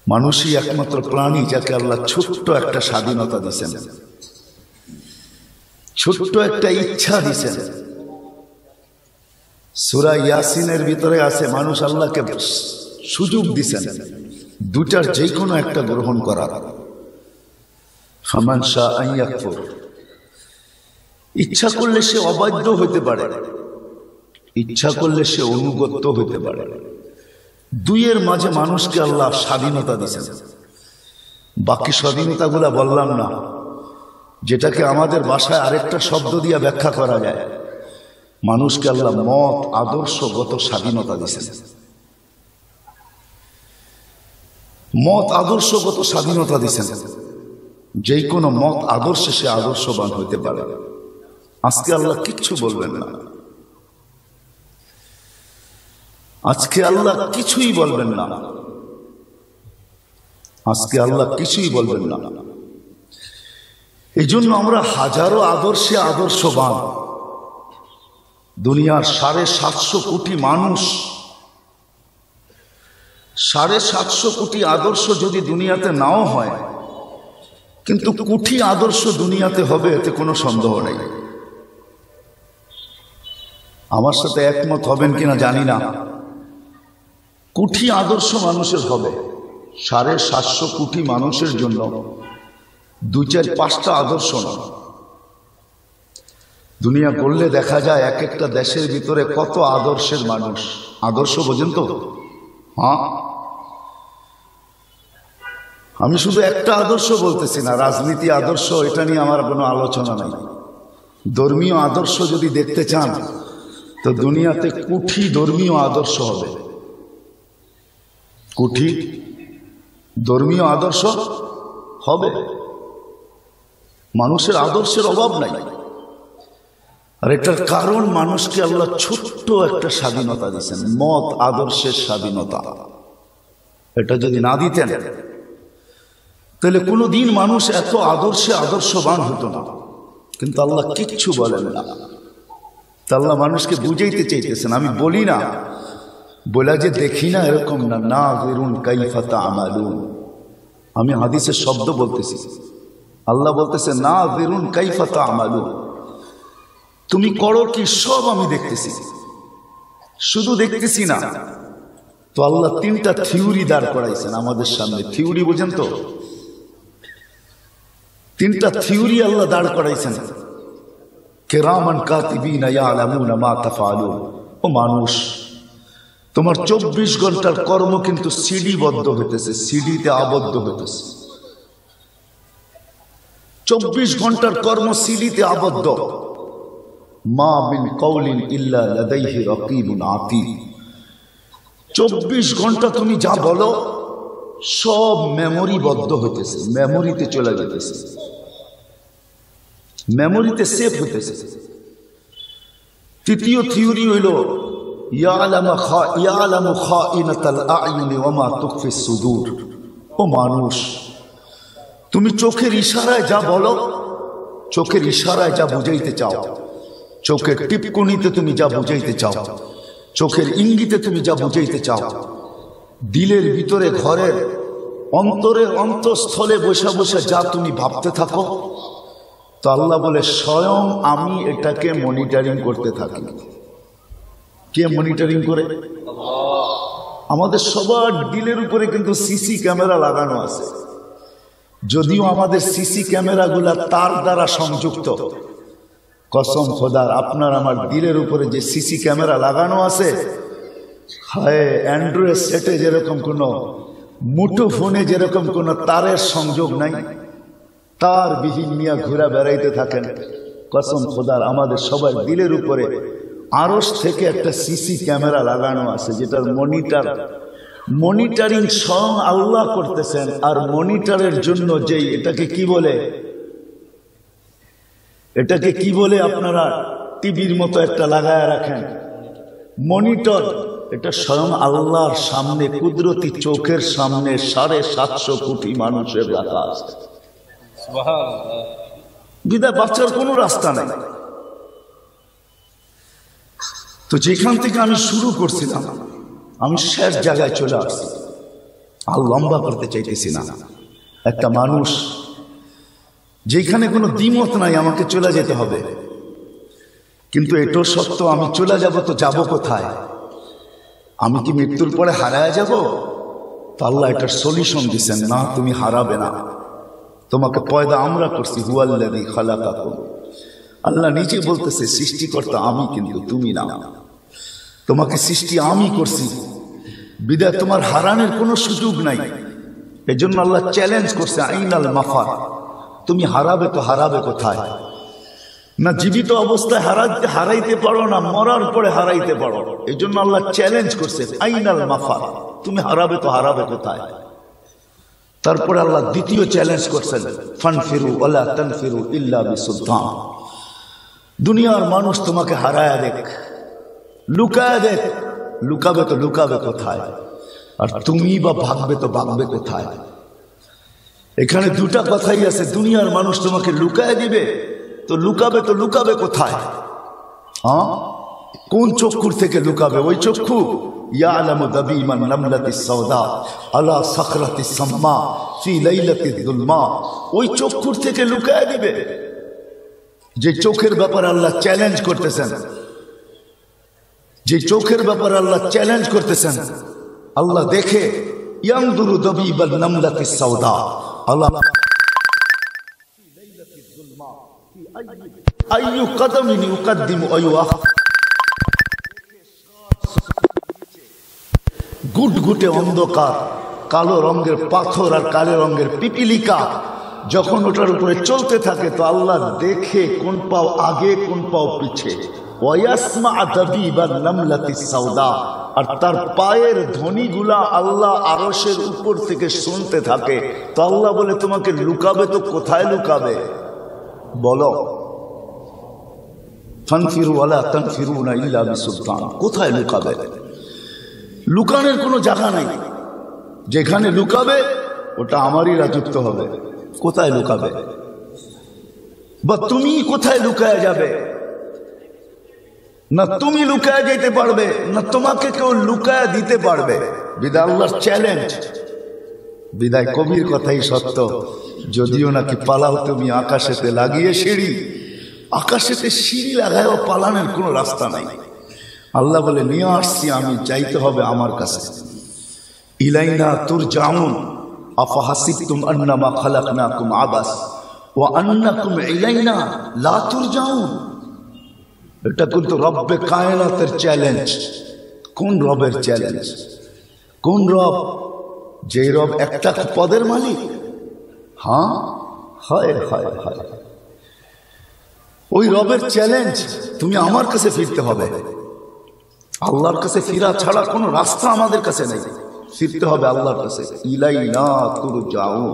মানুষই একমাত্র প্রাণী যাকে আল্লাহ ছোট্ট একটা স্বাধীনতা দিছেন। ছোট্ট একটা ইচ্ছা দিছেন। সুরা ইয়াসিনের ভিতরে আছে, মানুষ আল্লাহকে সুযোগ দিছেন। দুটার যে কোনো একটা গ্রহণ করার। ফামান শাহ ইচ্ছা করলে সে অবাধ্য হইতে পারে। ইচ্ছা করলে সে অনুগত্য হইতে পারে। দুইয়ের মাঝে মানুষকে আল্লাহ স্বাধীনতা দিয়েছেন। বাকি স্বাধীনতাগুলা বললাম না, যেটাকে আমাদের বাসায় আরেকটা শব্দ দিয়ে ব্যাখ্যা করা যায়। মানুষকে আল্লাহ মত আদর্শগত স্বাধীনতা দিয়েছেন। মত আদর্শগত স্বাধীনতা দিয়েছেন। যে কোনো মত, আদর্শে সে আদর্শবান হইতে পারে। আজকে আল্লাহ কিচ্ছু বলবেন না। আজকে আল্লাহ কিছুই বলবেন না। আজকে আল্লাহ কিছুই বলবেন না। এই জন্য আমরা হাজারো আদর্শে আদর্শবান। দুনিয়ার সাড়ে সাতশো কোটি মানুষ। সাড়ে সাতশো কোটি আদর্শ যদি দুনিয়াতে নাও হয়, কিন্তু কোটি আদর্শ দুনিয়াতে হবে, এতে কোনো সন্দেহ নেই। আমার সাথে একমত হবেন কিনা জানি না। কোটি আদর্শ মানুষের হবে। সাড়ে সাতশো কোটি মানুষের জন্য দু চার পাঁচটা আদর্শ না। দুনিয়া করলে দেখা যায় এক একটা দেশের ভিতরে কত আদর্শের মানুষ। আদর্শ বোঝেন তো? হ্যাঁ? আমি শুধু একটা আদর্শ বলতেছি না, রাজনীতি আদর্শ, এটা নিয়ে আমার কোনো আলোচনা নাই। ধর্মীয় আদর্শ যদি দেখতে চান, তো দুনিয়াতে কুঠি ধর্মীয় আদর্শ হবে। কুঠি ধর্মীয় আদর্শ হবে। মানুষের আদর্শের অভাব নাই। আর এটার কারণ মানুষকে আল্লাহ ছোট্ট একটা স্বাধীনতা দিচ্ছেন মত আদর্শের স্বাধীনতা। এটা যদি না দিতেন, তাহলে কোনোদিন মানুষ এত আদর্শে আদর্শবান হতো না। কিন্তু আল্লাহ কিচ্ছু বলেন না। তা আল্লাহ মানুষকে বুঝাইতে চাইতেছেন, আমি বলি না বলা যে দেখি না এরকম না না বেরুন কাইফাতা আমালুন আমি হাদিসের শব্দ বলতেছি। আল্লাহ বলতেছে না বেরুন কাইফাতা আমালুন তুমি করো কি, সব আমি দেখতেছি। শুধু দেখতেছি না। তো আল্লাহ তিনটা থিওরি দাঁড় করাইছেন আমাদের সামনে। থিওরি বোঝেন তো? তিনটা থিওরি আল্লাহ দাঁড় করাইছেন। কেরামান কাতিবিনা ও মানুষ তোমার চব্বিশ ঘণ্টার কর্ম কিন্তু সিডিবদ্ধ হইতেছে, সিডিতে আবদ্ধ হইতেছে। চব্বিশ ঘণ্টার কর্ম সিডিতে আবদ্ধ। মা বিন কৌলিন ইল্লা লাদাইহি রকিবুন আতিদ চব্বিশ ঘণ্টা তুমি যা বলো, সব মেমোরি বদ্ধ হইতেছে, মেমোরিতে চলে যেতেছে মেমোরিতে সেভ হইতেছে। তৃতীয় থিওরি হইল ও মানুষ, তুমি চোখের ইশারায় যা বলো, চোখের ইশারায় যা বুঝাইতে চাও, চোখের টিপকুনিতে তুমি যা বুঝাইতে চাও, চোখের ইঙ্গিতে তুমি যা বুঝাইতে চাও, দিলের ভিতরে ঘরের অন্তরের অন্তঃস্থলে বসে বসে যা তুমি ভাবতে থাকো, তো আল্লাহ বলে, স্বয়ং আমি এটাকে মনিটরিং করতে থাকি। কে মনিটরিং করে? আমাদের সবার ডিলের উপরে কিন্তু সিসি ক্যামেরা লাগানো আছে। যদিও আমাদের সিসি ক্যামেরাগুলা তার দ্বারা সংযুক্ত। কসম খোদার আপনার আমার দিলের উপরে যে সিসি ক্যামেরা লাগানো আছে হায় অ্যান্ড্রয়েড সেটে যেরকম কোনো মুঠো ফোনে যেরকম কোনো তারের সংযোগ নাই তার বিহীন মিয়া ঘোরা বেড়াইতে থাকেন। কসম খোদার আমাদের সবার দিলের উপরে আরস থেকে একটা সিসি ক্যামেরা লাগানো আছে যেটার মনিটর। মনিটরিং স্বয়ং আল্লাহ করতেছেন আর মনিটরের জন্য যেই এটাকে কি বলে? এটাকে কি বলে আপনারা? টিভির মতো একটা লাগায় রাখেন। মনিটর এটা স্বয়ং আল্লাহর সামনে কুদরতি চোখের সামনে সাড়ে সাতশো কোটি মানুষের রাখা আছে। বিদায় বাচ্চার কোনো রাস্তা নাই। তো যেখান থেকে আমি শুরু করছিলাম, আমি শেষ জায়গায় চলে আসছি। আর লম্বা করতে চাইতেছি না। একটা মানুষ, যেখানে কোনো দ্বিমত নাই, আমাকে চলে যেতে হবে। কিন্তু এটো সত্য, আমি চলে যাব তো যাব কোথায়? আমি কি মৃত্যুর পরে হারায় যাব? আল্লাহ এটার সলিউশন দিচ্ছেন না, তুমি হারাবে না। তোমাকে পয়দা আমরা করছি হুয়াল্লাদি খালাকাকুম। আল্লাহ নিজে বলতেছে, সৃষ্টিকর্তা আমি, কিন্তু তুমি না। তোমাকে সৃষ্টি আমি করছি। বিদায় তোমার হারানোর কোনো সুযোগ নাই। এই জন্য আল্লাহ চ্যালেঞ্জ করছে, আইনাল মাফার, তুমি হারাবে তো হারাবে কোথায়? না জীবিত অবস্থায় হারাইতে হারাইতে পারো, না মরার পরে হারাইতে পারো। এই জন্য আল্লাহ চ্যালেঞ্জ করছে, আইনাল মাফার, তুমি হারাবে তো হারাবে কোথায়? তারপরে আল্লাহ দ্বিতীয় চ্যালেঞ্জ করছেন ফান ফিরু ওলা তান ফিরু ইল্লা বিসুদ্ধান দুনিয়ার মানুষ তোমাকে হারায় দেখ। লুকায় দেখ, লুকাবে তো লুকাবে কোথায়? আর তুমি বা ভাববে তো ভাববে কোথায়? এখানে দুটা কথাই আছে, দুনিয়ার মানুষ তোমাকে লুকায় দিবে, তো লুকাবে তো লুকাবে কোথায়? হ্যাঁ কোন চক্ষুর থেকে লুকাবে? ওই চক্ষু? ওই চক্ষুর থেকে লুকায় দিবে। যে চোখের ব্যাপারে আল্লাহ চ্যালেঞ্জ করতেছেন। যে চোখের ব্যাপারে আল্লাহ চ্যালেঞ্জ করতেছেন। আল্লাহ দেখে দবিবাল নামলাতি সাউদা। আল্লাহ গুটগুটে অন্ধকার, কালো রঙের পাথর আর কালো রঙের পিপিলিকা। যখন ওটার উপরে চলতে থাকে, তো আল্লাহ দেখে কোন পাও আগে, কোন পাও পিছে। সাউদা। আর তার পায়ের ধ্বনিগুলা আল্লাহ আরশের উপর থেকে শুনতে থাকে। তো আল্লাহ বলে, তোমাকে লুকাবে তো কোথায় লুকাবে? বলো। কোথায় লুকাবে? লুকানের কোনো জায়গা নাই। যেখানে লুকাবে, ওটা আমারই রাজত্ব হবে। কোথায় লুকাবে? বা তুমি কোথায় লুকায় যাবে? না তুমি লুকায় যেতে পারবে না তোমাকে কেউ লুকায় দিতে পারবে। বিদায় আল্লাহর চ্যালেঞ্জ বিদায় কবির কথাই সত্য। যদিও নাকি পালাও তুমি আকাশেতে লাগিয়ে সিঁড়ি। আকাশেতে সিঁড়ি লাগায়ও পালানোর কোনো রাস্তা নাই। আল্লাহ বলে নিয়ে আসছি আমি যাইতে হবে আমার কাছে। ইলাইনা তুর জামুন আফাহাসিবতুম আন্নামা খালাকনাকুম আবাস, ওয়া আন্নাকুম ইলাইনা, লা তুরজাউন। এটা কিন্তু রব্বে কায়নাতের চ্যালেঞ্জ। কোন রবের চ্যালেঞ্জ? কোন রব? যে রব একটা পদের মালিক। হ্যাঁ হয় হয় হয়। ওই রবের চ্যালেঞ্জ তুমি আমার কাছে ফিরতে হবে। আল্লাহর কাছে ফিরা ছাড়া কোনো রাস্তা আমাদের কাছে নেই। ফিরতে হবে আল্লাহর কাছে। ইলাইনা তুর যাও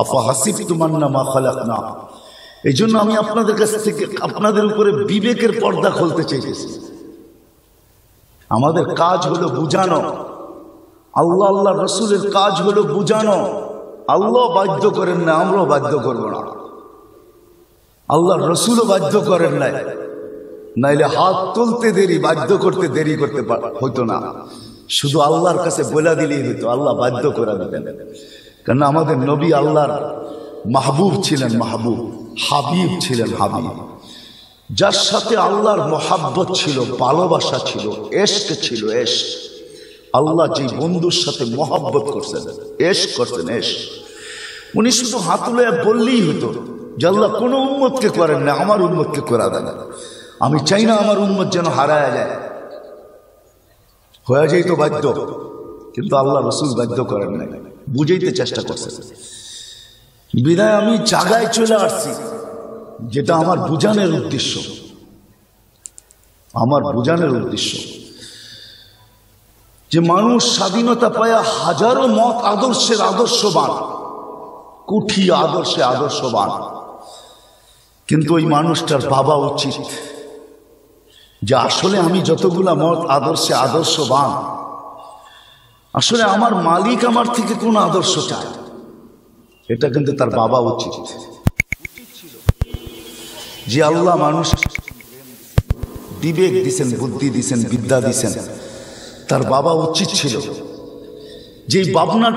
আফা হাসিব তুমান্না মা খালাক না এই জন্য আমি আপনাদের কাছ থেকে আপনাদের উপরে বিবেকের পর্দা খুলতে চেয়েছি আমাদের কাজ হলো বুঝানো। আল্লাহ আল্লাহ রসুলের কাজ হলো বুঝানো। আল্লাহ বাধ্য করেন না, আমরাও বাধ্য করব না। আল্লাহ রসুলও বাধ্য করেন নাই। নাইলে হাত তুলতে দেরি, বাধ্য করতে দেরি করতে হইতো না। শুধু আল্লাহর কাছে বলে দিলেই হইতো আল্লাহ বাধ্য করে দিতেন। কেন আমাদের নবী আল্লাহর মাহবুব ছিলেন মাহবুব, হাবিব ছিলেন হাবিব। যার সাথে আল্লাহর মহাব্বত ছিল, ভালোবাসা ছিল, এশক ছিল এশ আল্লাহ যে বন্ধুর সাথে মহাব্বত করছেন এশ করছেন এশ উনি শুধু হাতুলে বললেই হতো যে আল্লাহ কোনো উন্মতকে করেন না, আমার উন্মতকে করা দেন। আমি চাই না আমার উন্মত যেন হারায় যায়। হয়ে যাই তো বাধ্য। কিন্তু আল্লাহ রসুল বাধ্য করেন নাই। বুঝাইতে চেষ্টা করছেন। বিদায় আমি জাগায় চলে আসছি, যেটা আমার বুঝানোর উদ্দেশ্য। আমার বুঝানোর উদ্দেশ্য। যে মানুষ স্বাধীনতা পায়া হাজারো মত আদর্শের আদর্শবান, কুঠি আদর্শে আদর্শবান। কিন্তু ওই মানুষটার বাবা উচিত। যে আসলে আমি যতগুলা মত আদর্শে আদর্শবান, আসলে আমার মালিক আমার থেকে কোন আদর্শ চায়? এটা কিন্তু তার বাবা উচিত। যে আল্লাহ মানুষ বিবেক দিছেন, বুদ্ধি দিছেন, বিদ্যা দিছেন, তার বাবা উচিত ছিল। যে বাবনার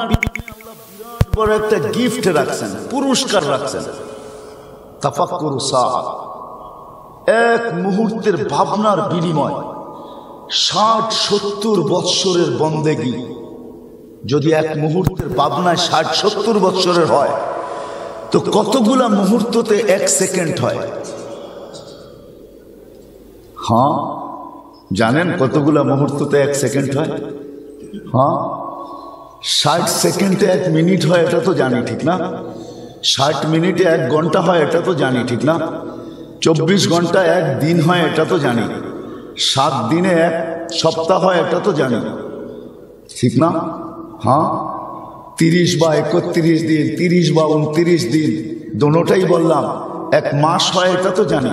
বড় একটা গিফট রাখছেন, পুরস্কার রাখছেন। তাফাক্কুর সাআ এক মুহূর্তের ভাবনার বিনিময়। ষাট সত্তর বৎসরের বন্দেগী। যদি এক মুহূর্তের ভাবনায় ষাট সত্তর বৎসরের হয়, তো কতগুলা মুহূর্ততে এক সেকেন্ড হয়? হ্যাঁ জানেন কতগুলা মুহূর্ততে এক সেকেন্ড হয়? হ্যাঁ ষাট সেকেন্ডে এক মিনিট হয়, এটা তো জানি ঠিক না। ষাট মিনিটে এক ঘণ্টা হয়, এটা তো জানি ঠিক না। চব্বিশ ঘণ্টা এক দিন হয়, এটা তো জানি। সাত দিনে এক সপ্তাহ হয়, এটা তো জানি। ঠিক না? হ্যাঁ? তিরিশ বা একত্রিশ দিন, তিরিশ বা উনত্রিশ দিন, দোনোটাই বললাম। এক মাস হয়, এটা তো জানি।